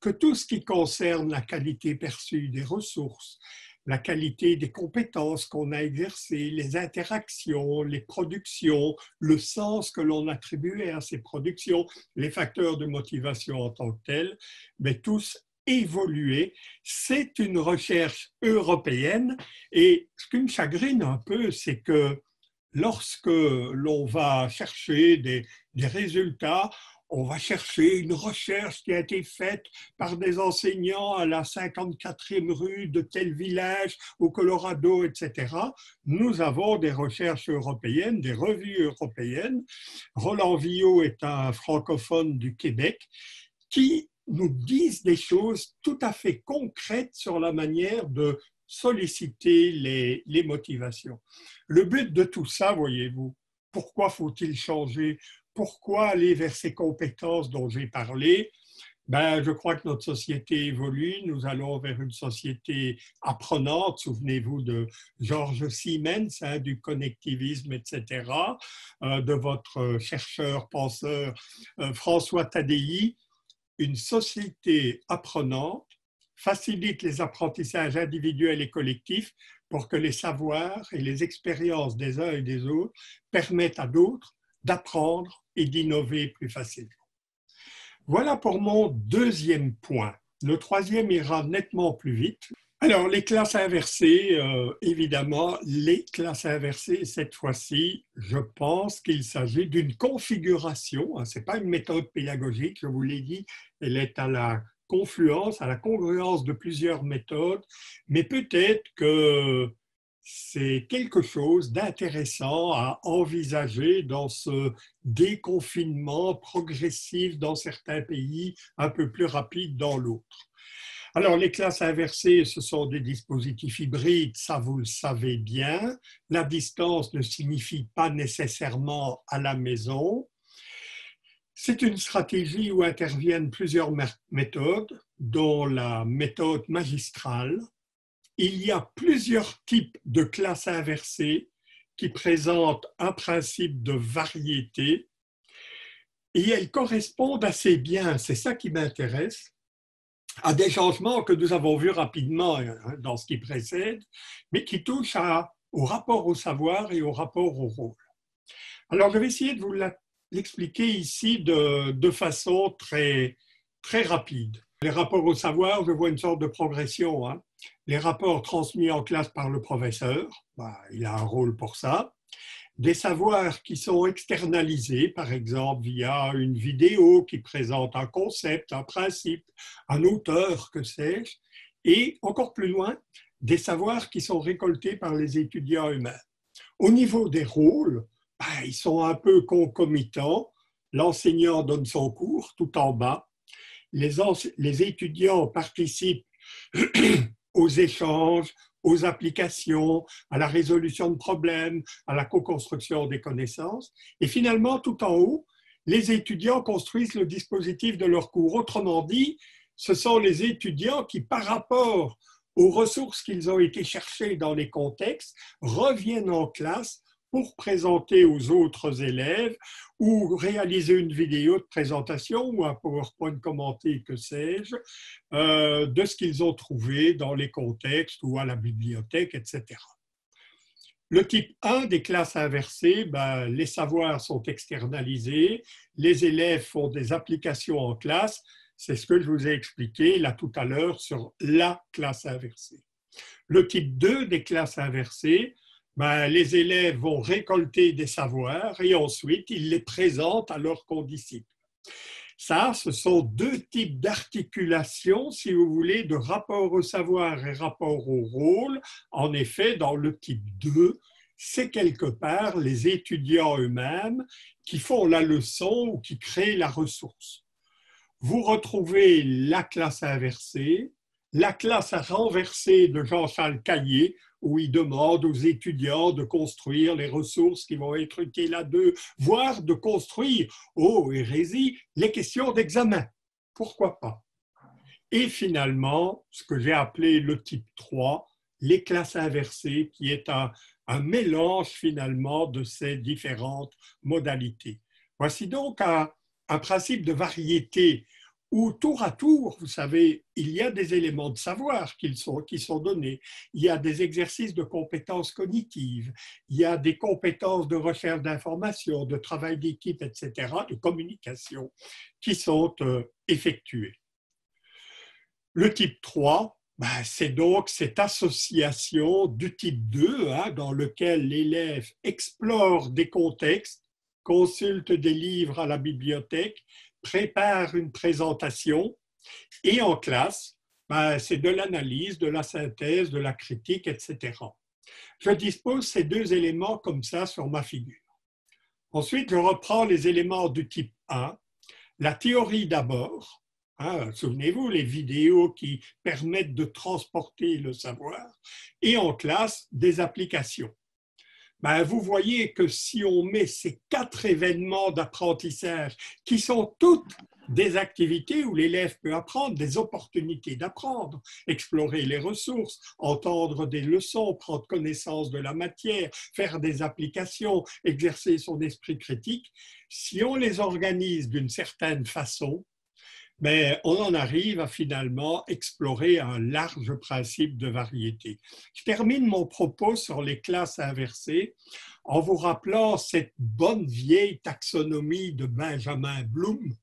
que tout ce qui concerne la qualité perçue des ressources, la qualité des compétences qu'on a exercées, les interactions, les productions, le sens que l'on attribuait à ces productions, les facteurs de motivation en tant que tels, mais tous évoluer. C'est une recherche européenne et ce qui me chagrine un peu, c'est que lorsque l'on va chercher des, résultats, on va chercher une recherche qui a été faite par des enseignants à la 54e rue de tel village au Colorado, etc. Nous avons des recherches européennes, des revues européennes. Roland Villot est un francophone du Québec qui nous disent des choses tout à fait concrètes sur la manière de solliciter les, motivations. Le but de tout ça, voyez-vous, pourquoi faut-il changer? Pourquoi aller vers ces compétences dont j'ai parlé? Ben, je crois que notre société évolue. Nous allons vers une société apprenante. Souvenez-vous de Georges Siemens, hein, du connectivisme, etc., euh, de votre chercheur, penseur euh, François Tadei une société apprenante facilite les apprentissages individuels et collectifs pour que les savoirs et les expériences des uns et des autres permettent à d'autres d'apprendre et d'innover plus facilement. Voilà pour mon deuxième point. Le troisième ira nettement plus vite. Alors, les classes inversées, euh, évidemment, les classes inversées, cette fois-ci, je pense qu'il s'agit d'une configuration. Hein, Ce n'est pas une méthode pédagogique, je vous l'ai dit, elle est à la confluence, à la congruence de plusieurs méthodes, mais peut-être que c'est quelque chose d'intéressant à envisager dans ce déconfinement progressif dans certains pays, un peu plus rapide dans l'autre. Alors, les classes inversées, ce sont des dispositifs hybrides, ça vous le savez bien. La distance ne signifie pas nécessairement à la maison. C'est une stratégie où interviennent plusieurs méthodes, dont la méthode magistrale. Il y a plusieurs types de classes inversées qui présentent un principe de variété et elles correspondent assez bien, c'est ça qui m'intéresse, à des changements que nous avons vus rapidement hein, dans ce qui précède, mais qui touchent au rapport au savoir et au rapport au rôle. Alors, je vais essayer de vous l'expliquer ici de, façon très, très rapide. Les rapports au savoir, je vois une sorte de progression. Hein. Les rapports transmis en classe par le professeur, bah, il a un rôle pour ça des savoirs qui sont externalisés, par exemple via une vidéo qui présente un concept, un principe, un auteur, que sais-je, et encore plus loin, des savoirs qui sont récoltés par les étudiants eux-mêmes. Au niveau des rôles, ben, ils sont un peu concomitants. L'enseignant donne son cours tout en bas. Les, les étudiants participent aux échanges, aux applications, à la résolution de problèmes, à la co-construction des connaissances. Et finalement, tout en haut, les étudiants construisent le dispositif de leur cours. Autrement dit, ce sont les étudiants qui, par rapport aux ressources qu'ils ont été chercher dans les contextes, reviennent en classe pour présenter aux autres élèves ou réaliser une vidéo de présentation ou un PowerPoint commenté, que sais-je, euh, de ce qu'ils ont trouvé dans les contextes ou à la bibliothèque, etc. Le type 1 des classes inversées, ben, les savoirs sont externalisés, les élèves font des applications en classe. C'est ce que je vous ai expliqué là tout à l'heure sur la classe inversée. Le type 2 des classes inversées, ben, les élèves vont récolter des savoirs et ensuite ils les présentent à leurs condisciples. Ça, ce sont deux types d'articulation, si vous voulez, de rapport au savoir et rapport au rôle. En effet, dans le type 2, c'est quelque part les étudiants eux-mêmes qui font la leçon ou qui créent la ressource. Vous retrouvez la classe inversée, la classe renversée de Jean-Charles Caillé, où il demande aux étudiants de construire les ressources qui vont être utiles à deux, voire de construire, oh hérésie, les questions d'examen. Pourquoi pas? Et finalement, ce que j'ai appelé le type 3, les classes inversées, qui est un, mélange finalement de ces différentes modalités. Voici donc un principe de variété où tour à tour, vous savez, il y a des éléments de savoir qui sont, qui sont donnés, il y a des exercices de compétences cognitives, il y a des compétences de recherche d'information, de travail d'équipe, etc., de communication qui sont euh, effectués. Le type 3, ben, c'est donc cette association du type 2 hein, dans lequel l'élève explore des contextes, consulte des livres à la bibliothèque, prépare une présentation et en classe, ben, c'est de l'analyse, de la synthèse, de la critique, etc. Je dispose ces deux éléments comme ça sur ma figure. Ensuite, je reprends les éléments du type 1, la théorie d'abord. Hein, souvenez-vous, les vidéos qui permettent de transporter le savoir. Et en classe, des applications. Ben, vous voyez que si on met ces quatre événements d'apprentissage, qui sont toutes des activités où l'élève peut apprendre, des opportunités d'apprendre, explorer les ressources, entendre des leçons, prendre connaissance de la matière, faire des applications, exercer son esprit critique, si on les organise d'une certaine façon, mais on en arrive à finalement explorer un large principe de variété. Je termine mon propos sur les classes inversées en vous rappelant cette bonne vieille taxonomie de Benjamin Bloom,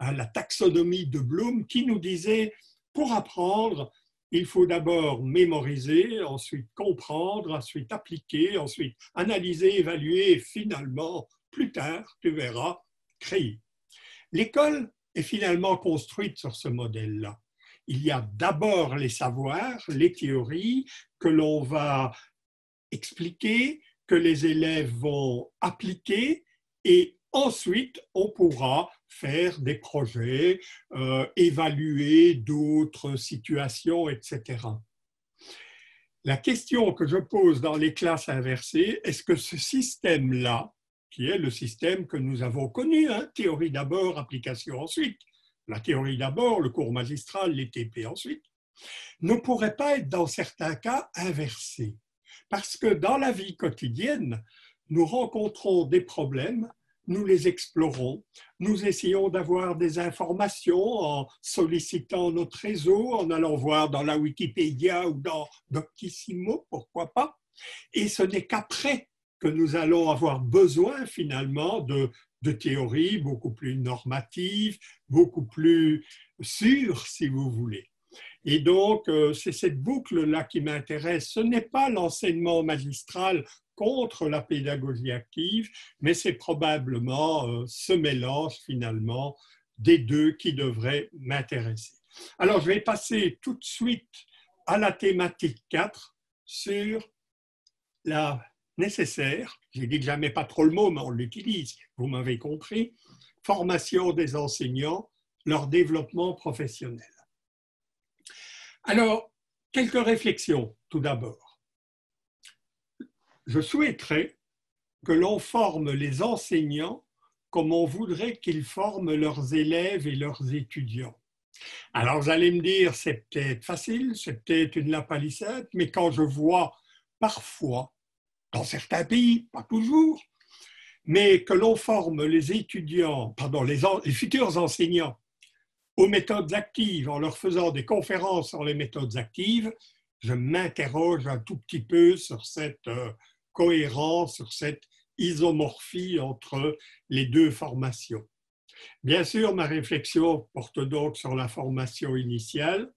hein, la taxonomie de Bloom, qui nous disait, pour apprendre, il faut d'abord mémoriser, ensuite comprendre, ensuite appliquer, ensuite analyser, évaluer et finalement, plus tard, tu verras, créer. L'école est finalement construite sur ce modèle-là. Il y a d'abord les savoirs, les théories que l'on va expliquer, que les élèves vont appliquer et ensuite on pourra faire des projets, euh, évaluer d'autres situations, etc. La question que je pose dans les classes inversées, est-ce que ce système-là qui est le système que nous avons connu, hein. théorie d'abord, application ensuite. La théorie d'abord, le cours magistral, les TP ensuite, ne pourrait pas être dans certains cas inversé. Parce que dans la vie quotidienne, nous rencontrons des problèmes, nous les explorons, nous essayons d'avoir des informations en sollicitant notre réseau, en allant voir dans la Wikipédia ou dans Doctissimo, pourquoi pas. Et ce n'est qu'après que nous allons avoir besoin finalement de, de théories beaucoup plus normatives, beaucoup plus sûres, si vous voulez. Et donc, euh, c'est cette boucle-là qui m'intéresse. Ce n'est pas l'enseignement magistral contre la pédagogie active, mais c'est probablement euh, ce mélange finalement des deux qui devrait m'intéresser. Alors, je vais passer tout de suite à la thématique 4 sur la nécessaire, j'ai dit que jamais pas trop le mot, mais on l'utilise, vous m'avez compris, formation des enseignants, leur développement professionnel. Alors, quelques réflexions tout d'abord. Je souhaiterais que l'on forme les enseignants comme on voudrait qu'ils forment leurs élèves et leurs étudiants. Alors vous allez me dire, c'est peut-être facile, c'est peut-être une lapalissade, mais quand je vois parfois dans certains pays, pas toujours, mais que l'on forme les étudiants, pardon, les, futurs enseignants aux méthodes actives en leur faisant des conférences sur les méthodes actives, je m'interroge un tout petit peu sur cette euh, cohérent sur cette isomorphie entre les deux formations. Bien sûr, ma réflexion porte donc sur la formation initiale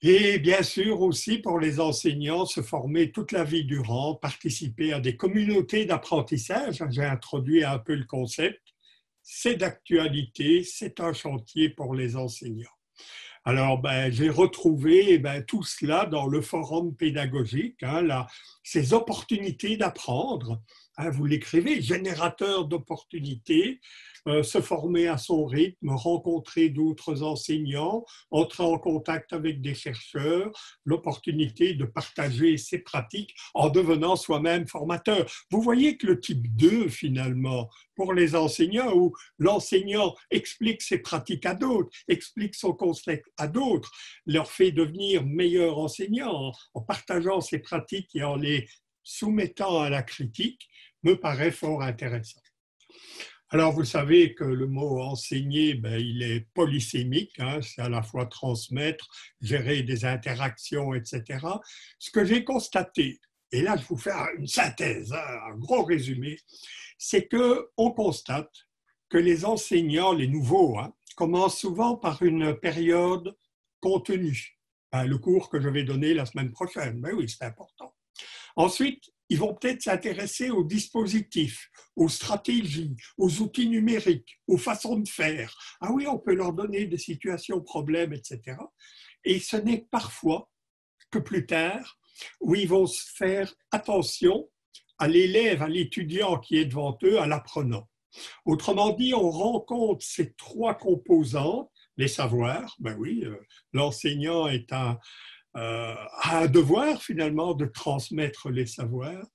et bien sûr aussi pour les enseignants, se former toute la vie durant, participer à des communautés d'apprentissage. J'ai introduit un peu le concept. C'est d'actualité, c'est un chantier pour les enseignants. Alors, ben, j'ai retrouvé ben, tout cela dans le forum pédagogique, hein, ces opportunités d'apprendre. Hein, vous l'écrivez, générateur d'opportunités, euh, se former à son rythme, rencontrer d'autres enseignants, entrer en contact avec des chercheurs, l'opportunité de partager ses pratiques en devenant soi-même formateur. Vous voyez que le type 2, finalement, pour les enseignants, où l'enseignant explique ses pratiques à d'autres, explique son concept à d'autres, leur fait devenir meilleurs enseignants en partageant ses pratiques et en les soumettant à la critique, me paraît fort intéressant. Alors, vous savez que le mot enseigner, ben, il est polysémique, hein, c'est à la fois transmettre, gérer des interactions, etc. Ce que j'ai constaté, et là je vous fais une synthèse, hein, un gros résumé, c'est que on constate que les enseignants, les nouveaux, hein, commencent souvent par une période contenue. Le cours que je vais donner la semaine prochaine, ben oui, c'est important. Ensuite, ils vont peut-être s'intéresser aux dispositifs, aux stratégies, aux outils numériques, aux façons de faire. Ah oui, on peut leur donner des situations, problèmes, etc. Et ce n'est parfois que plus tard où ils vont faire attention à l'élève, à l'étudiant qui est devant eux, à l'apprenant. Autrement dit, on rencontre ces trois composantes, les savoirs, ben oui, euh, l'enseignant est un, a un devoir finalement de transmettre les savoirs,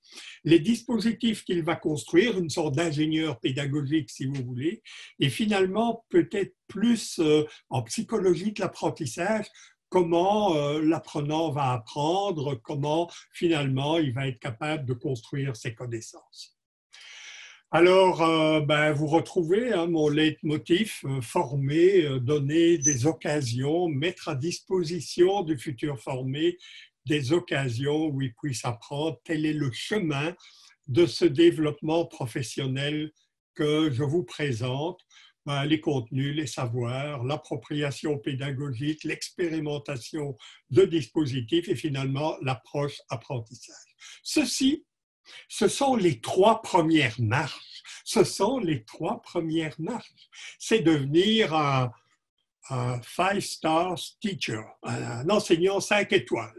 les dispositifs qu'il va construire, une sorte d'ingénieur pédagogique si vous voulez, et finalement peut-être plus euh, en psychologie de l'apprentissage, comment euh, l'apprenant va apprendre, comment finalement il va être capable de construire ses connaissances. Alors, euh, ben, vous retrouvez hein, mon leitmotiv, euh, former, euh, donner des occasions, mettre à disposition du futur formé des occasions où il puisse apprendre. Tel est le chemin de ce développement professionnel que je vous présente. Ben, les contenus, les savoirs, l'appropriation pédagogique, l'expérimentation de dispositifs et finalement l'approche apprentissage. Ceci ce sont les trois premières marches. Ce sont les trois premières marches. C'est devenir un, five-star teacher, un enseignant cinq étoiles.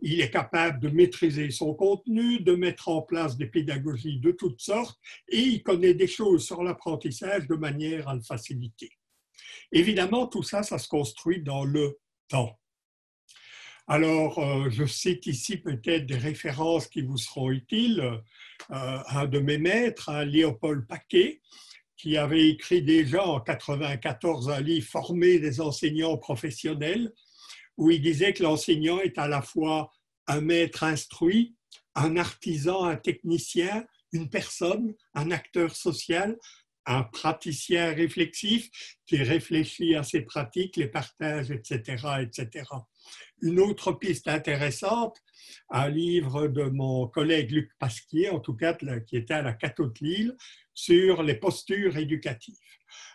Il est capable de maîtriser son contenu, de mettre en place des pédagogies de toutes sortes et il connaît des choses sur l'apprentissage de manière à le faciliter. Évidemment, tout ça, ça se construit dans le temps. Alors, euh, je cite ici peut-être des références qui vous seront utiles. Euh, un de mes maîtres, Léopold Paquet, qui avait écrit déjà en 1994 un livre Former des enseignants professionnels, où il disait que l'enseignant est à la fois un maître instruit, un artisan, un technicien, une personne, un acteur social, un praticien réflexif qui réfléchit à ses pratiques, les partage, etc., etc. Une autre piste intéressante, un livre de mon collègue Luc Pasquier, en tout cas qui était à la Cato de Lille, sur les postures éducatives.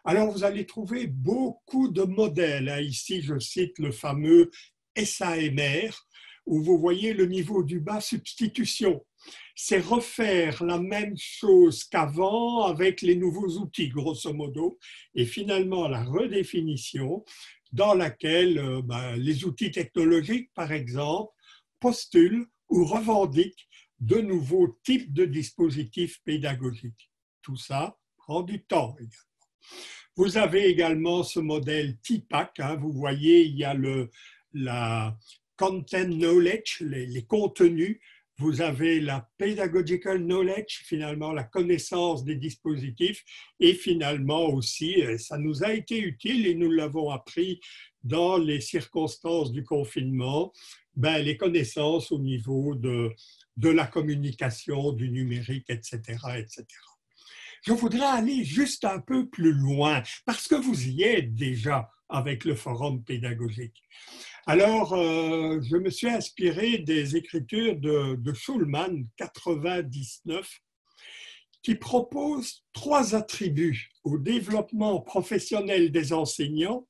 Alors vous allez trouver beaucoup de modèles. Hein. Ici, je cite le fameux SAMR, où vous voyez le niveau du bas substitution. C'est refaire la même chose qu'avant avec les nouveaux outils, grosso modo, et finalement la redéfinition dans laquelle euh, ben, les outils technologiques, par exemple, postulent ou revendiquent de nouveaux types de dispositifs pédagogiques. Tout ça prend du temps également. Vous avez également ce modèle TIPAC. Hein, vous voyez, il y a le, la content knowledge, les contenus vous avez la pedagogical knowledge, finalement la connaissance des dispositifs, et finalement aussi, euh, ça nous a été utile et nous l'avons appris dans les circonstances du confinement, ben, les connaissances au niveau de, de la communication, du numérique, etc., etc. Je voudrais aller juste un peu plus loin, parce que vous y êtes déjà avec le forum pédagogique. Alors, euh, je me suis inspiré des écritures de, de Schulman, 99, qui propose trois attributs au développement professionnel des enseignants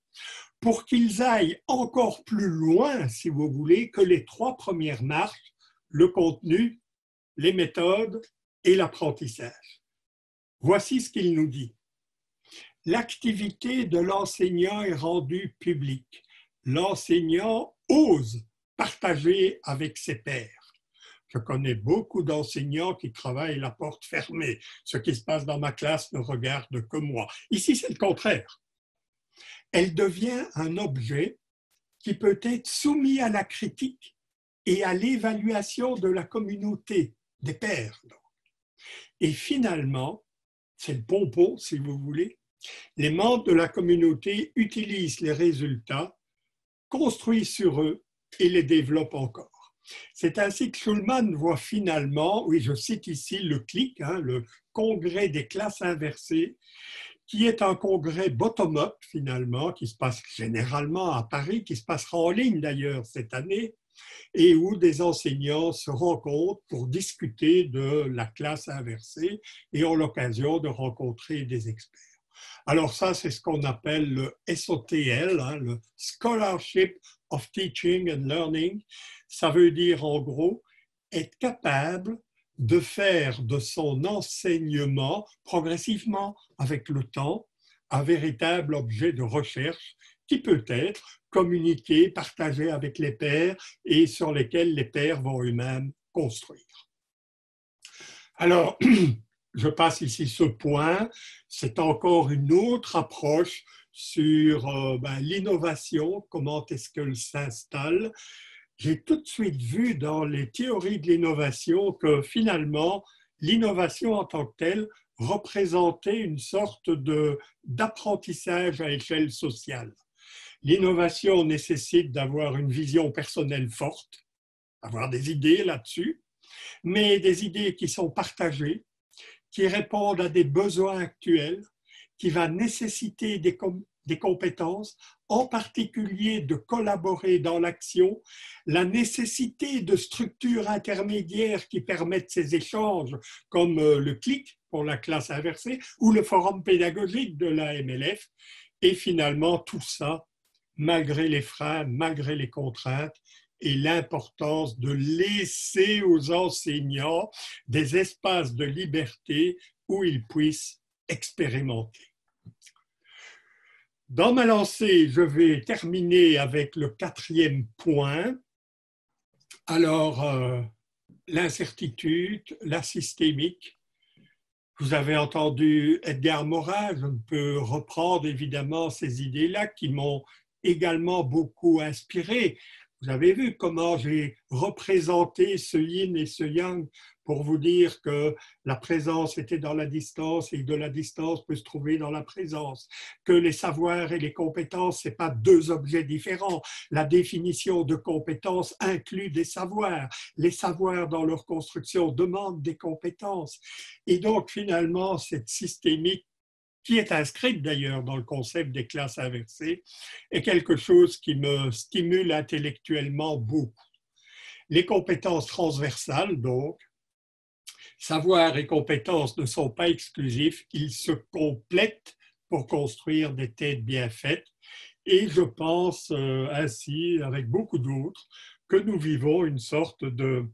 pour qu'ils aillent encore plus loin, si vous voulez, que les trois premières marques, le contenu, les méthodes et l'apprentissage. Voici ce qu'il nous dit. L'activité de l'enseignant est rendue publique. L'enseignant ose partager avec ses pairs. Je connais beaucoup d'enseignants qui travaillent la porte fermée. Ce qui se passe dans ma classe ne regarde que moi. Ici, c'est le contraire. Elle devient un objet qui peut être soumis à la critique et à l'évaluation de la communauté, des pairs. Et finalement, c'est le pompon, si vous voulez, les membres de la communauté utilisent les résultats, construisent sur eux et les développent encore. C'est ainsi que Schulman voit finalement, oui, je cite ici le CLIC, hein, le congrès des classes inversées, qui est un congrès bottom-up finalement, qui se passe généralement à Paris, qui se passera en ligne d'ailleurs cette année, et où des enseignants se rencontrent pour discuter de la classe inversée et ont l'occasion de rencontrer des experts. Alors ça, c'est ce qu'on appelle le SOTL, hein, le Scholarship of Teaching and Learning. Ça veut dire en gros être capable de faire de son enseignement progressivement avec le temps un véritable objet de recherche qui peut être communiqué, partagé avec les pairs et sur lesquels les pairs vont eux-mêmes construire. Alors, je passe ici ce point, c'est encore une autre approche sur euh, ben, l'innovation, comment est-ce qu'elle s'installe. J'ai tout de suite vu dans les théories de l'innovation que finalement, l'innovation en tant que telle représentait une sorte d'apprentissage à échelle sociale. L'innovation nécessite d'avoir une vision personnelle forte, avoir des idées là-dessus, mais des idées qui sont partagées, qui répondent à des besoins actuels, qui va nécessiter des, des compétences, en particulier de collaborer dans l'action, la nécessité de structures intermédiaires qui permettent ces échanges, comme euh, le CLIC pour la classe inversée ou le forum pédagogique de la MLF, et finalement tout ça malgré les freins, malgré les contraintes, et l'importance de laisser aux enseignants des espaces de liberté où ils puissent expérimenter. Dans ma lancée, je vais terminer avec le quatrième point. Alors, euh, l'incertitude, la systémique. Vous avez entendu Edgar Morin, je ne peux reprendre évidemment ces idées-là qui m'ont également beaucoup inspiré. Vous avez vu comment j'ai représenté ce yin et ce yang pour vous dire que la présence était dans la distance et que de la distance peut se trouver dans la présence, que les savoirs et les compétences, ce pas deux objets différents. La définition de compétences inclut des savoirs. Les savoirs dans leur construction demandent des compétences. Et donc finalement, cette systémique qui est inscrite d'ailleurs dans le concept des classes inversées, est quelque chose qui me stimule intellectuellement beaucoup. Les compétences transversales, donc, savoir et compétences ne sont pas exclusifs, ils se complètent pour construire des têtes bien faites. Et je pense euh, ainsi, avec beaucoup d'autres, que nous vivons une sorte de,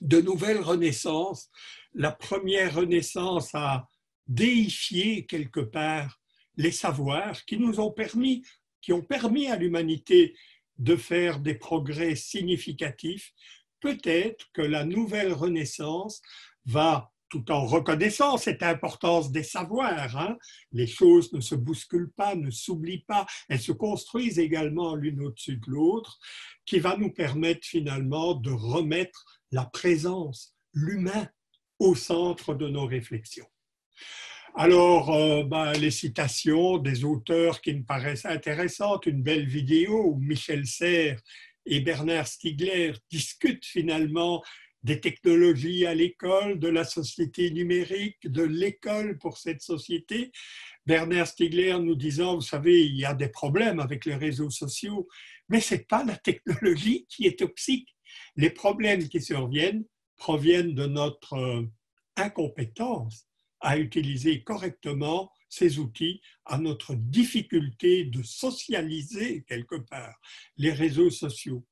de nouvelle renaissance. La première renaissance a déifier quelque part les savoirs qui nous ont permis, qui ont permis à l'humanité de faire des progrès significatifs, peut-être que la nouvelle Renaissance va, tout en reconnaissant cette importance des savoirs, hein, les choses ne se bousculent pas, ne s'oublient pas, elles se construisent également l'une au-dessus de l'autre, qui va nous permettre finalement de remettre la présence, l'humain, au centre de nos réflexions. Alors, euh, ben, les citations des auteurs qui me paraissent intéressantes, une belle vidéo où Michel Serres et Bernard Stiegler discutent finalement des technologies à l'école, de la société numérique, de l'école pour cette société. Bernard Stiegler nous disant, vous savez, il y a des problèmes avec les réseaux sociaux, mais ce n'est pas la technologie qui est toxique. Les problèmes qui surviennent proviennent de notre euh, incompétence à utiliser correctement ces outils, à notre difficulté de socialiser quelque part les réseaux sociaux.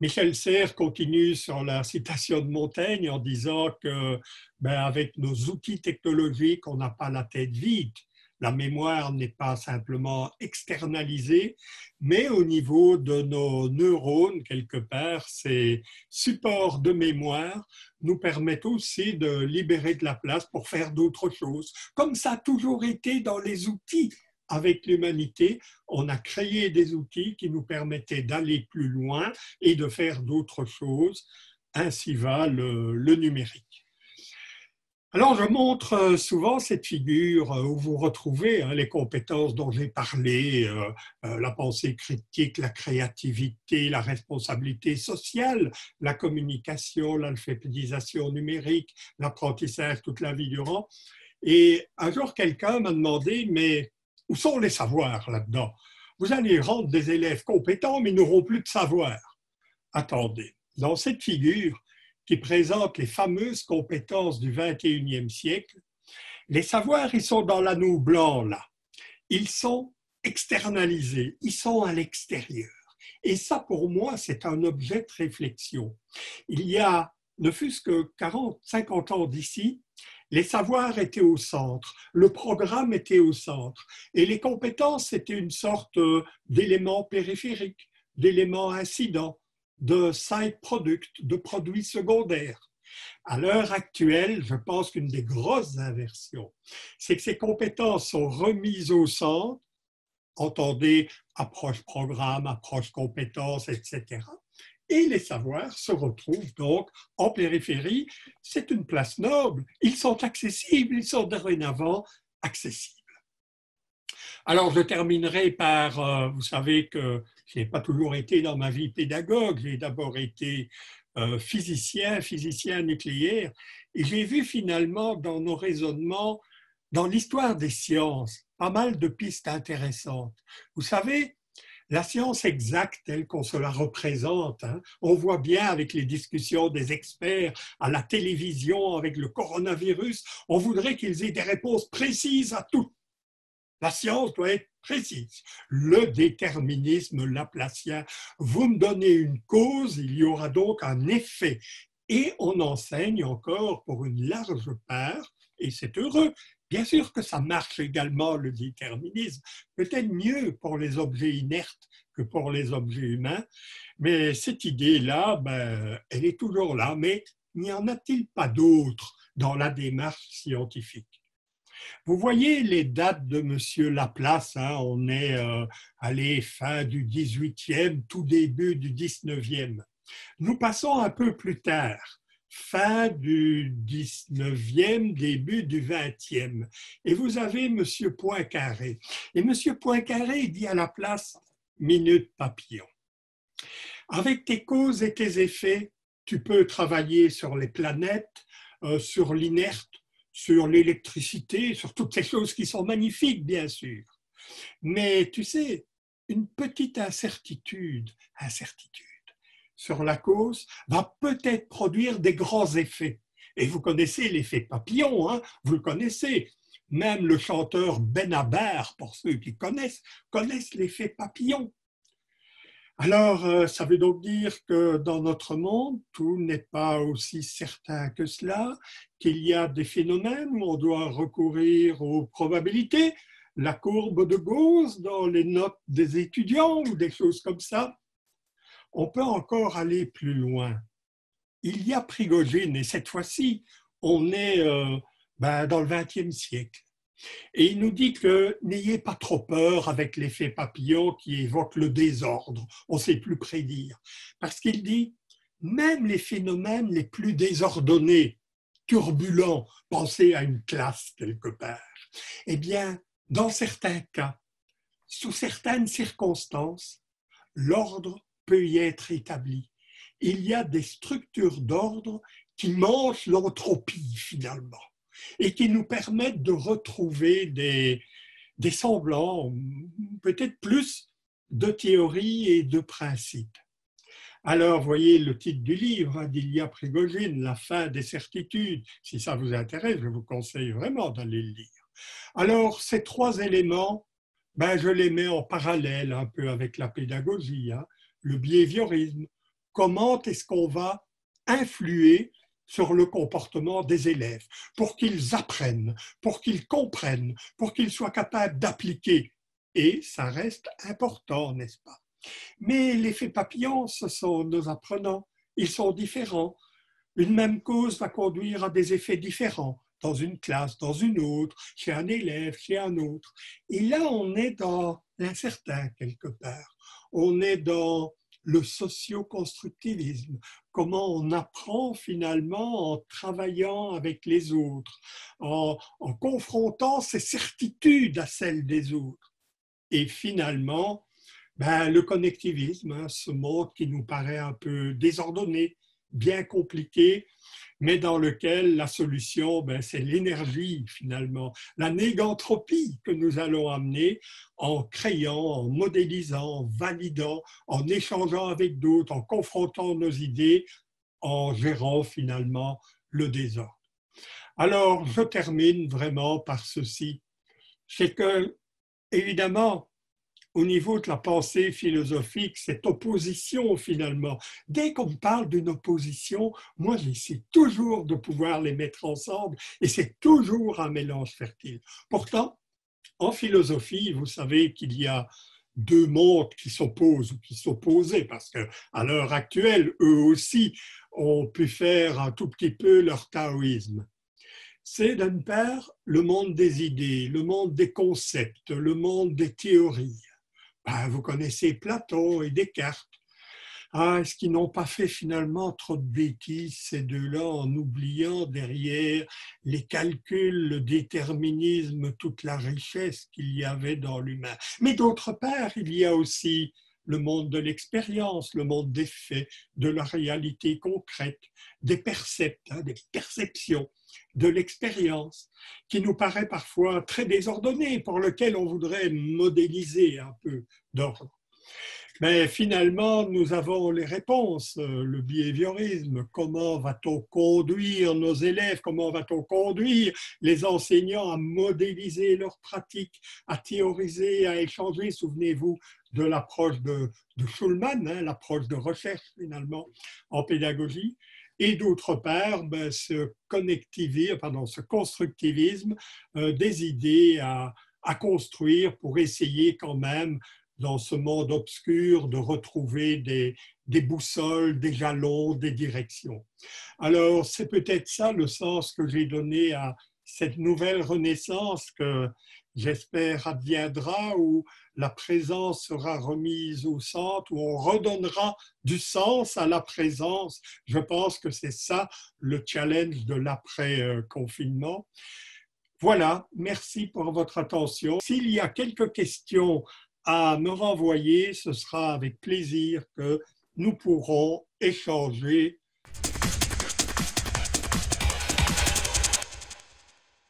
Michel Serres continue sur la citation de Montaigne en disant que ben, avec nos outils technologiques, on n'a pas la tête vide. La mémoire n'est pas simplement externalisée, mais au niveau de nos neurones, quelque part, ces supports de mémoire nous permettent aussi de libérer de la place pour faire d'autres choses, comme ça a toujours été dans les outils avec l'humanité, on a créé des outils qui nous permettaient d'aller plus loin et de faire d'autres choses. Ainsi va le, numérique. Alors, je montre euh, souvent cette figure euh, où vous retrouvez hein, les compétences dont j'ai parlé, euh, la pensée critique, la créativité, la responsabilité sociale, la communication, l'alphabétisation numérique, l'apprentissage toute la vie durant. Et un jour, quelqu'un m'a demandé, mais où sont les savoirs là-dedans? Vous allez rendre des élèves compétents, mais ils n'auront plus de savoir. Attendez, dans cette figure qui présente les fameuses compétences du 21e siècle, les savoirs, ils sont dans l'anneau blanc là. Ils sont externalisés, ils sont à l'extérieur. Et ça, pour moi, c'est un objet de réflexion. Il y a, ne fût-ce que 40, 50 ans d'ici, les savoirs étaient au centre, le programme était au centre, et les compétences étaient une sorte euh, d'éléments périphériques, d'éléments incidents, de side product, de produits secondaires. À l'heure actuelle, je pense qu'une des grosses inversions, c'est que ces compétences sont remises au centre, entendez approche programme, approche compétences, etc et les savoirs se retrouvent donc en périphérie. C'est une place noble, ils sont accessibles, ils sont dorénavant accessibles. Alors je terminerai par, euh, vous savez que je n'ai pas toujours été dans ma vie pédagogue, j'ai d'abord été euh, physicien, physicien nucléaire, et j'ai vu finalement dans nos raisonnements, dans l'histoire des sciences, pas mal de pistes intéressantes. Vous savez, la science exacte telle qu'on se la représente, hein, on voit bien avec les discussions des experts à la télévision avec le coronavirus, on voudrait qu'ils aient des réponses précises à tout. La science doit être précise. Le déterminisme laplacien, vous me donnez une cause, il y aura donc un effet. Et on enseigne encore pour une large part, et c'est heureux, Bien sûr que ça marche également le déterminisme, peut-être mieux pour les objets inertes que pour les objets humains, mais cette idée-là, ben, elle est toujours là, mais n'y en a-t-il pas d'autres dans la démarche scientifique? Vous voyez les dates de M. Laplace, hein, on est euh, allé fin du 18e, tout début du 19e. Nous passons un peu plus tard fin du 19e, début du 20e. Et vous avez M. Poincaré. Et M. Poincaré dit à la place minute papillon. Avec tes causes et tes effets, tu peux travailler sur les planètes, euh, sur l'inerte, sur l'électricité, sur toutes ces choses qui sont magnifiques, bien sûr. Mais tu sais, une petite incertitude, incertitude sur la cause va peut-être produire des grands effets. Et vous connaissez l'effet papillon, hein vous le connaissez. Même le chanteur Benabar, pour ceux qui connaissent, connaissent l'effet papillon. Alors, euh, ça veut donc dire que dans notre monde, tout n'est pas aussi certain que cela, qu'il y a des phénomènes où on doit recourir aux probabilités, la courbe de Gauss dans les notes des étudiants ou des choses comme ça on peut encore aller plus loin. Il y a Prigogine, et cette fois-ci, on est euh, ben, dans le XXe siècle. Et il nous dit que n'ayez pas trop peur avec l'effet papillon qui évoque le désordre, on ne sait plus prédire. Parce qu'il dit, même les phénomènes les plus désordonnés, turbulents, pensez à une classe quelque part, eh bien, dans certains cas, sous certaines circonstances, l'ordre peut y être établi. il y a des structures d'ordre qui mangent l'entropie finalement et qui nous permettent de retrouver des, semblants, peut-être plus de théories et de principes. Alors, voyez le titre du livre hein, d'Ilya Prigogine, La fin des certitudes. Si ça vous intéresse, je vous conseille vraiment d'aller le lire. Alors, ces trois éléments, ben, je les mets en parallèle un peu avec la pédagogie, hein. le behaviorisme. Comment est-ce qu'on va influer sur le comportement des élèves pour qu'ils apprennent, pour qu'ils comprennent, pour qu'ils soient capables d'appliquer. Et ça reste important, n'est-ce pas? Mais l'effet papillon, ce sont nos apprenants. Ils sont différents. Une même cause va conduire à des effets différents dans une classe, dans une autre, chez un élève, chez un autre. Et là, on est dans l'incertain quelque part. On est dans le socio-constructivisme, comment on apprend finalement en travaillant avec les autres, en, confrontant ses certitudes à celles des autres. Et finalement, ben, le connectivisme, hein, ce monde qui nous paraît un peu désordonné, bien compliqué, mais dans lequel la solution, ben, c'est l'énergie finalement, la négantropie que nous allons amener en créant, en modélisant, en validant, en échangeant avec d'autres, en confrontant nos idées, en gérant finalement le désordre. Alors, je termine vraiment par ceci. C'est que, évidemment, au niveau de la pensée philosophique, cette opposition finalement. Dès qu'on parle d'une opposition, moi j'essaie toujours de pouvoir les mettre ensemble et c'est toujours un mélange fertile. Pourtant, en philosophie, vous savez qu'il y a deux mondes qui s'opposent ou qui s'opposaient parce que à l'heure actuelle, eux aussi ont pu faire un tout petit peu leur taoïsme c'est d'une part le monde des idées, le monde des concepts, le monde des théories. Ben, vous connaissez Platon et Descartes. Ah, est-ce qu'ils n'ont pas fait finalement trop de bêtises, ces deux-là, en oubliant derrière les calculs, le déterminisme, toute la richesse qu'il y avait dans l'humain? Mais d'autre part, il y a aussi le monde de l'expérience, le monde des faits, de la réalité concrète, des percepts, hein, des perceptions, de l'expérience, qui nous paraît parfois très désordonnée, pour lequel on voudrait modéliser un peu d'ordre. Mais finalement, nous avons les réponses. Le behaviorisme, comment va-t-on conduire nos élèves, comment va-t-on conduire les enseignants à modéliser leurs pratiques, à théoriser, à échanger? Souvenez-vous de l'approche de, Schulman, hein, l'approche de recherche finalement en pédagogie. Et d'autre part, ben, ce, pardon, ce constructivisme euh, des idées à, construire pour essayer quand même dans ce monde obscur de retrouver des, des boussoles, des jalons, des directions. Alors, c'est peut-être ça le sens que j'ai donné à cette nouvelle renaissance que j'espère adviendra, où la présence sera remise au centre, où on redonnera du sens à la présence. Je pense que c'est ça le challenge de l'après-confinement. Voilà, merci pour votre attention. S'il y a quelques questions à me renvoyer, ce sera avec plaisir que nous pourrons échanger